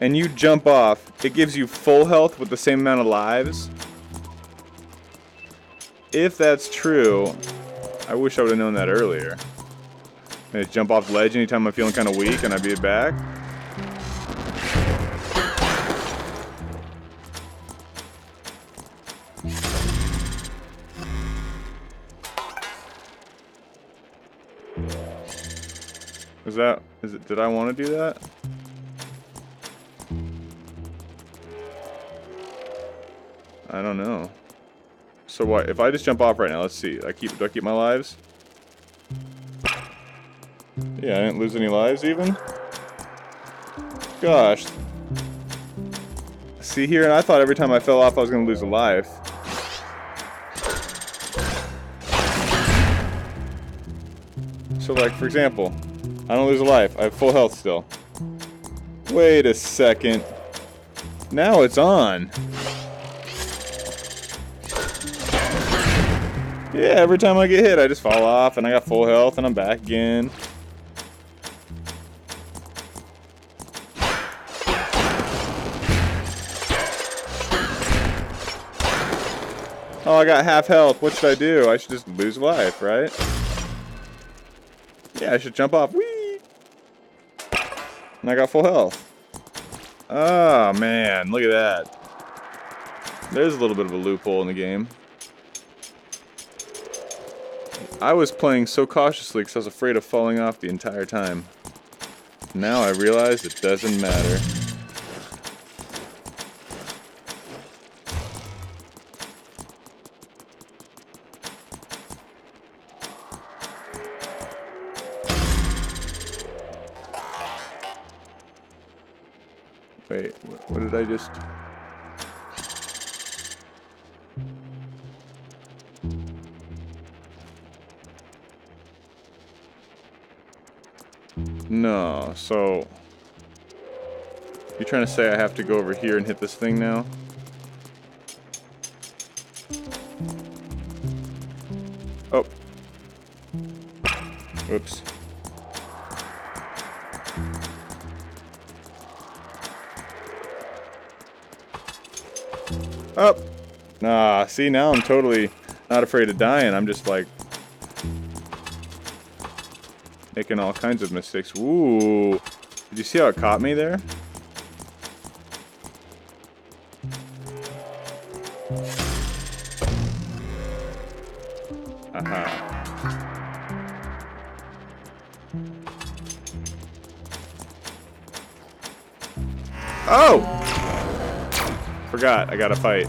and you jump off, it gives you full health with the same amount of lives? If that's true, I wish I would have known that earlier. I jump off ledge anytime I'm feeling kind of weak and I'd be back. Is it, did I want to do that? I don't know. So what, if I just jump off right now, let's see. I keep, do I keep my lives? Yeah, I didn't lose any lives even? Gosh. See here, and I thought every time I fell off I was to lose a life. So like, for example, I don't lose a life. I have full health still. Wait a second. Now it's on. Yeah, every time I get hit, I just fall off, and I got full health, and I'm back again. Oh, I got half health. What should I do? I should just lose life, right? Yeah, I should jump off. Whee! And I got full health. Oh, man. Look at that. There's a little bit of a loophole in the game. I was playing so cautiously because I was afraid of falling off the entire time. Now I realize it doesn't matter. No, so... You're trying to say I have to go over here and hit this thing now? Oh. Oops. See, now I'm totally not afraid of dying. I'm just like making all kinds of mistakes. Ooh. Did you see how it caught me there? Aha. Oh! Forgot, I gotta fight.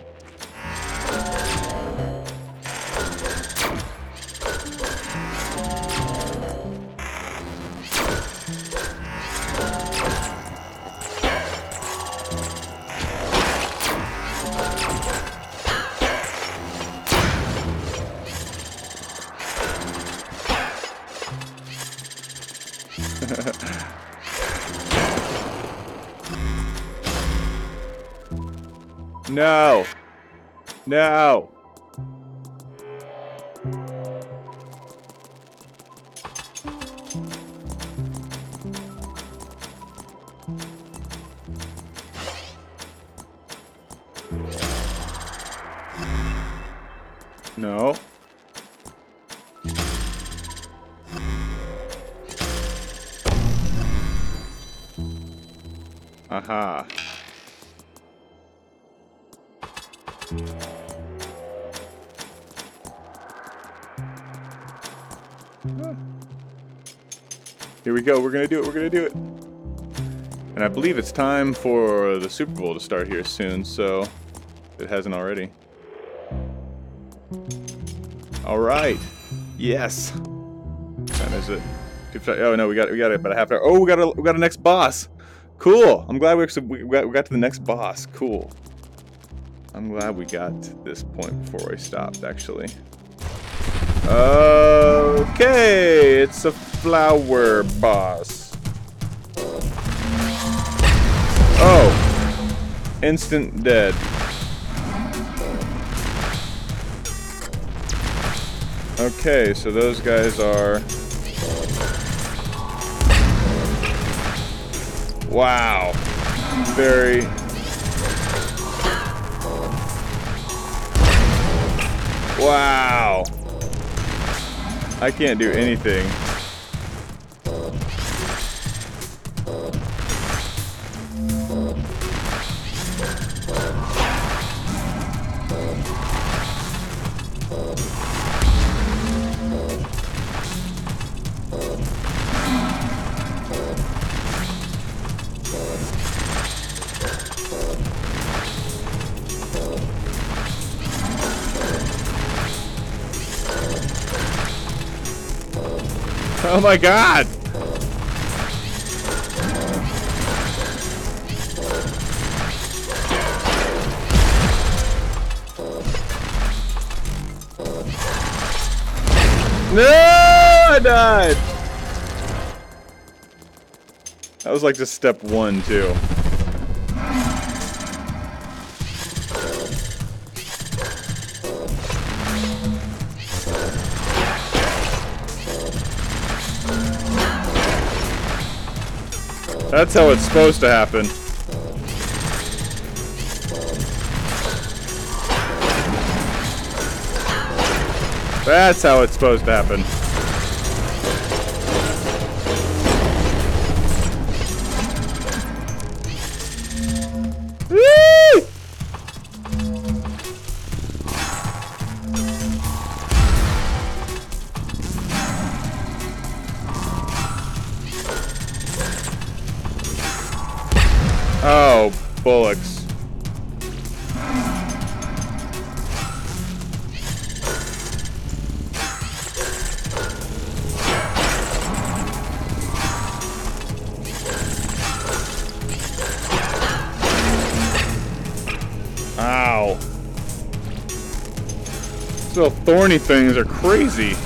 No. No. Believe it's time for the Super Bowl to start here soon, so it hasn't already. All right. Yes. What time is it? Oh no, we got we got about a half hour. Oh, we got a we got a next boss. Cool. I'm glad we actually we got, we got to the next boss. Cool. I'm glad we got to this point before I stopped. Actually. Okay, it's a flower boss. Instant dead. Okay, so those guys are... Wow. Very... Wow. I can't do anything. Oh my god! No! I died! That was like just step one, too. That's how it's supposed to happen. That's how it's supposed to happen. Thorny things are crazy.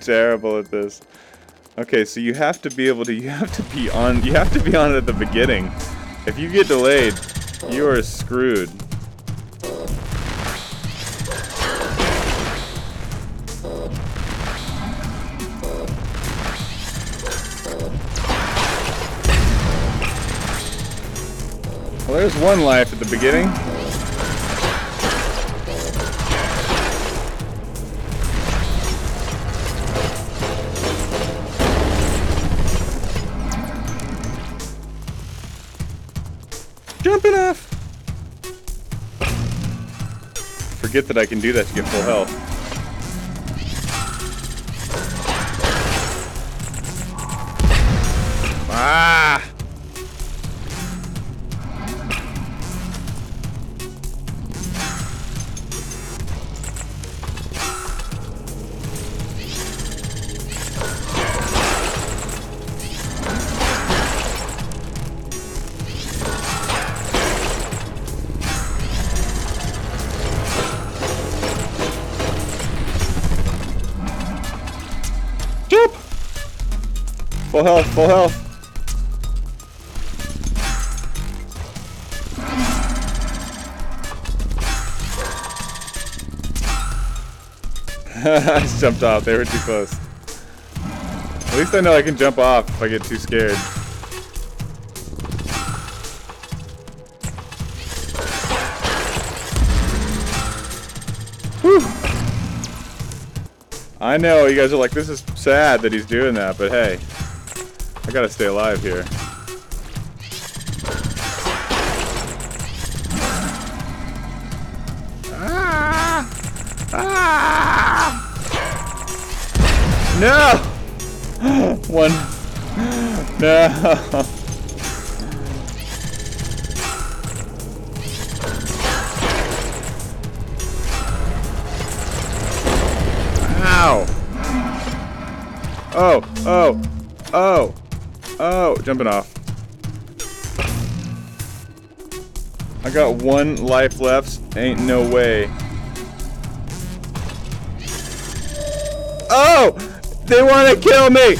terrible at this. Okay, so you have to be able to, you have to be on, you have to be on at the beginning. If you get delayed, you are screwed. Well, there's one life at the beginning. Forget that I can do that to get full health. Full health, full health. I just jumped off. They were too close. At least I know I can jump off if I get too scared. Whew. I know you guys are like, this is sad that he's doing that, but hey, I gotta stay alive here. Ah! Ah! No! One. No. Ow! Oh, oh, oh, oh, jumping off. I got one life left. Ain't no way. Oh! They want to kill me!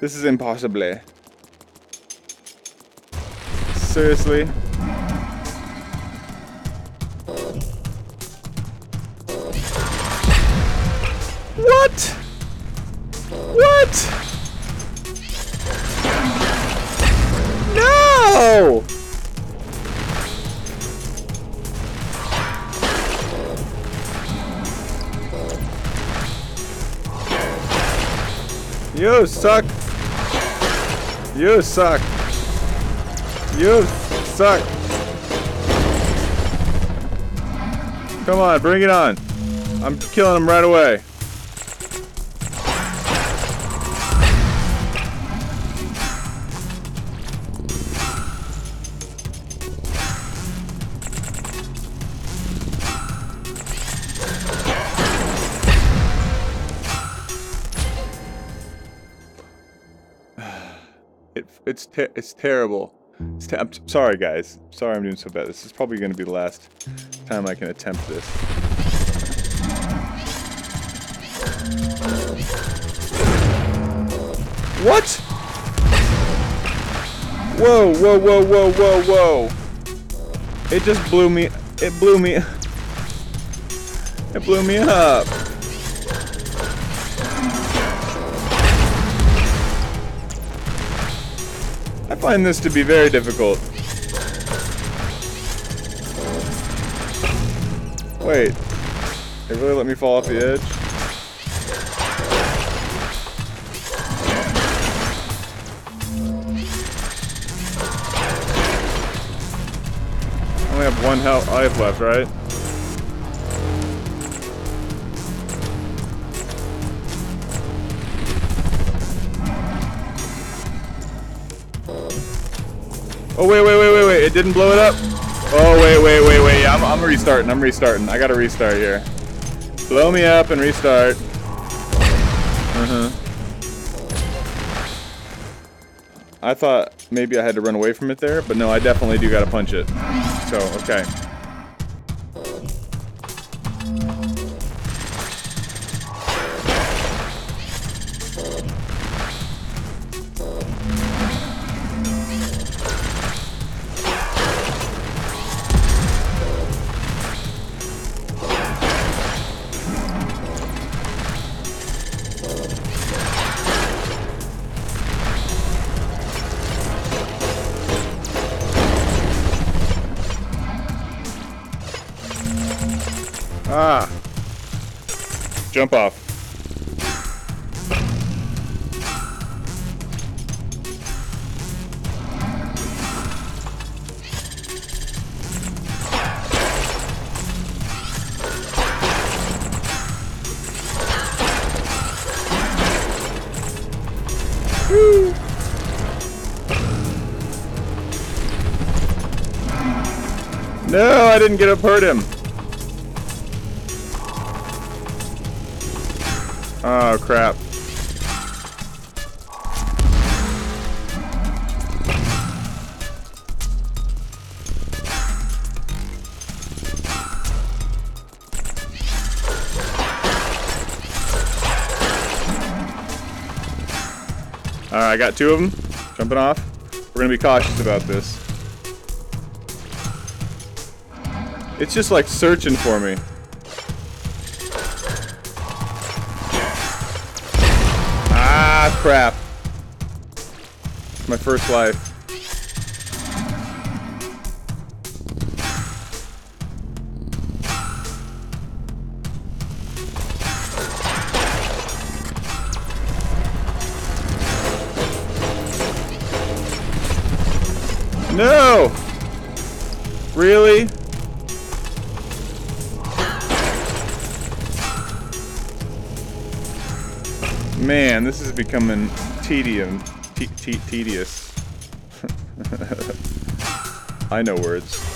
This is impossible. Seriously? Suck. You suck. You suck. Come on, bring it on. I'm killing him right away. It's terrible. It's te- I'm t- sorry, guys. Sorry, I'm doing so bad. This is probably going to be the last time I can attempt this. What? Whoa, whoa, whoa, whoa, whoa, whoa! It just blew me. It blew me. It blew me up. Find this to be very difficult. Wait. It really let me fall off the edge? I only have one health life left, right? Oh wait, wait, wait, wait, wait! It didn't blow it up. Oh wait, wait, wait, wait! Yeah, I'm, I'm restarting. I'm restarting. I gotta restart here. Blow me up and restart. Uh huh. I thought maybe I had to run away from it there, but no, I definitely do gotta punch it. So okay. Didn't get up hurt him. Oh, crap. Alright, I got two of them. Jumping off. We're gonna be cautious about this. It's just like searching for me. Ah, crap. My first life. No! Really? Becoming tedium, te te tedious. I know words.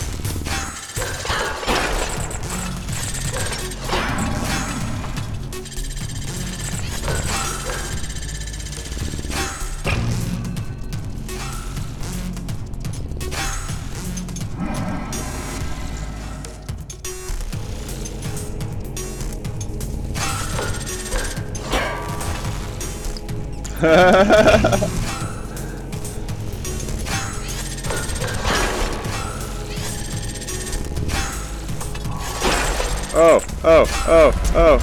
oh, oh, oh, oh.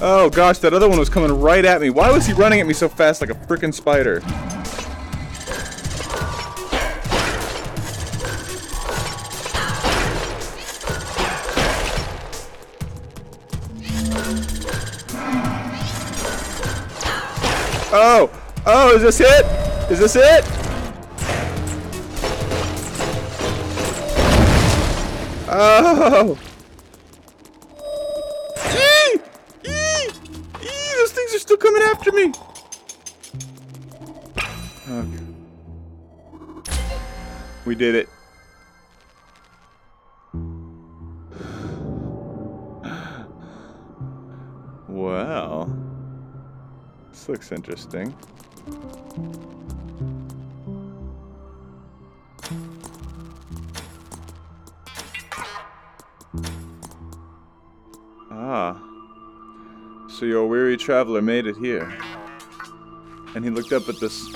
Oh gosh, that other one was coming right at me. Why was he running at me so fast like a freaking spider? Is this it? Is this it? Oh! Eee! Eee! Eee! Those things are still coming after me! Okay. We did it. Well, this looks interesting. Traveler made it here. And he looked up at this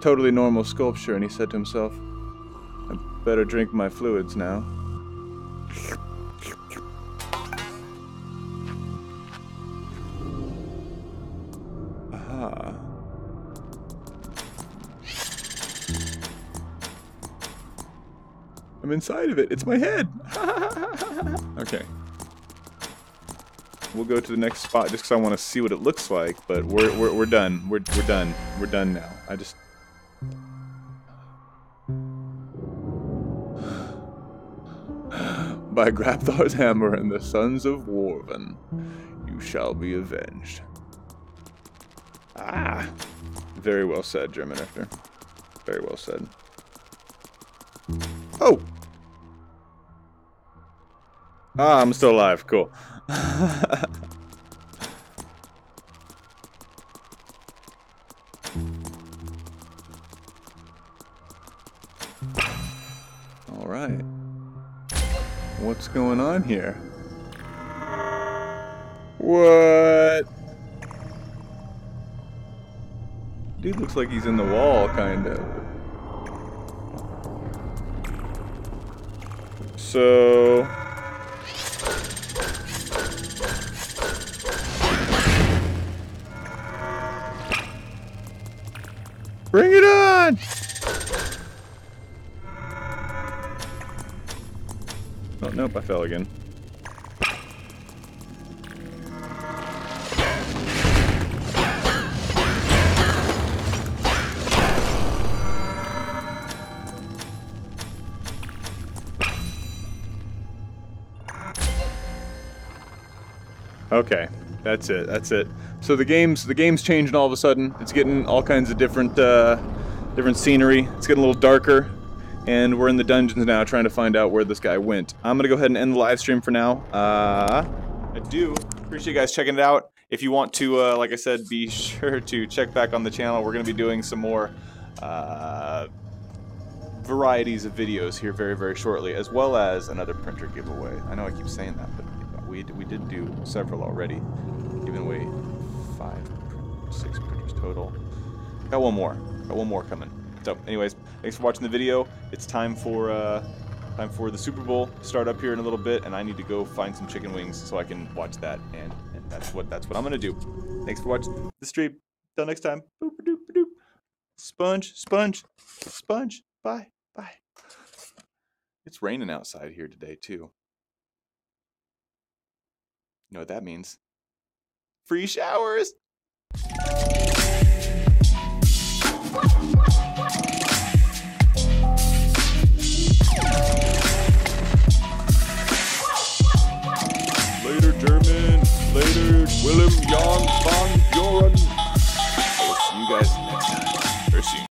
totally normal sculpture and he said to himself, I better drink my fluids now. Aha. I'm inside of it. It's my head. okay. We'll go to the next spot just because I want to see what it looks like. But we're we're we're done. We're we're done. We're done now. I just. By Grabthar's hammer and the sons of Warven, you shall be avenged. Ah, very well said, German Richter. Very well said. Oh. Ah, I'm still alive. Cool. All right. What's going on here? What? Dude looks like he's in the wall, kind of. So... Bring it on! Oh, nope, I fell again. Okay. That's it. That's it. So the game's the game's changing all of a sudden. It's getting all kinds of different uh, different scenery. It's getting a little darker, and we're in the dungeons now, trying to find out where this guy went. I'm gonna go ahead and end the live stream for now. Uh, I do appreciate you guys checking it out. If you want to, uh, like I said, be sure to check back on the channel. We're gonna be doing some more. Uh, varieties of videos here very very shortly as well as another printer giveaway i know i keep saying that but we, we did do several already giving away six printers total. Got one more. Got one more coming. So anyways thanks for watching the video. It's time for uh time for the super bowl start up here in a little bit and i need to go find some chicken wings so i can watch that and, and that's what that's what i'm gonna do. Thanks for watching the stream. Till next time. Sponge sponge sponge. Bye Bye. It's raining outside here today, too. You know what that means? Free showers! Later, German. Later, Willem Jan van Buren. I will see you guys next time.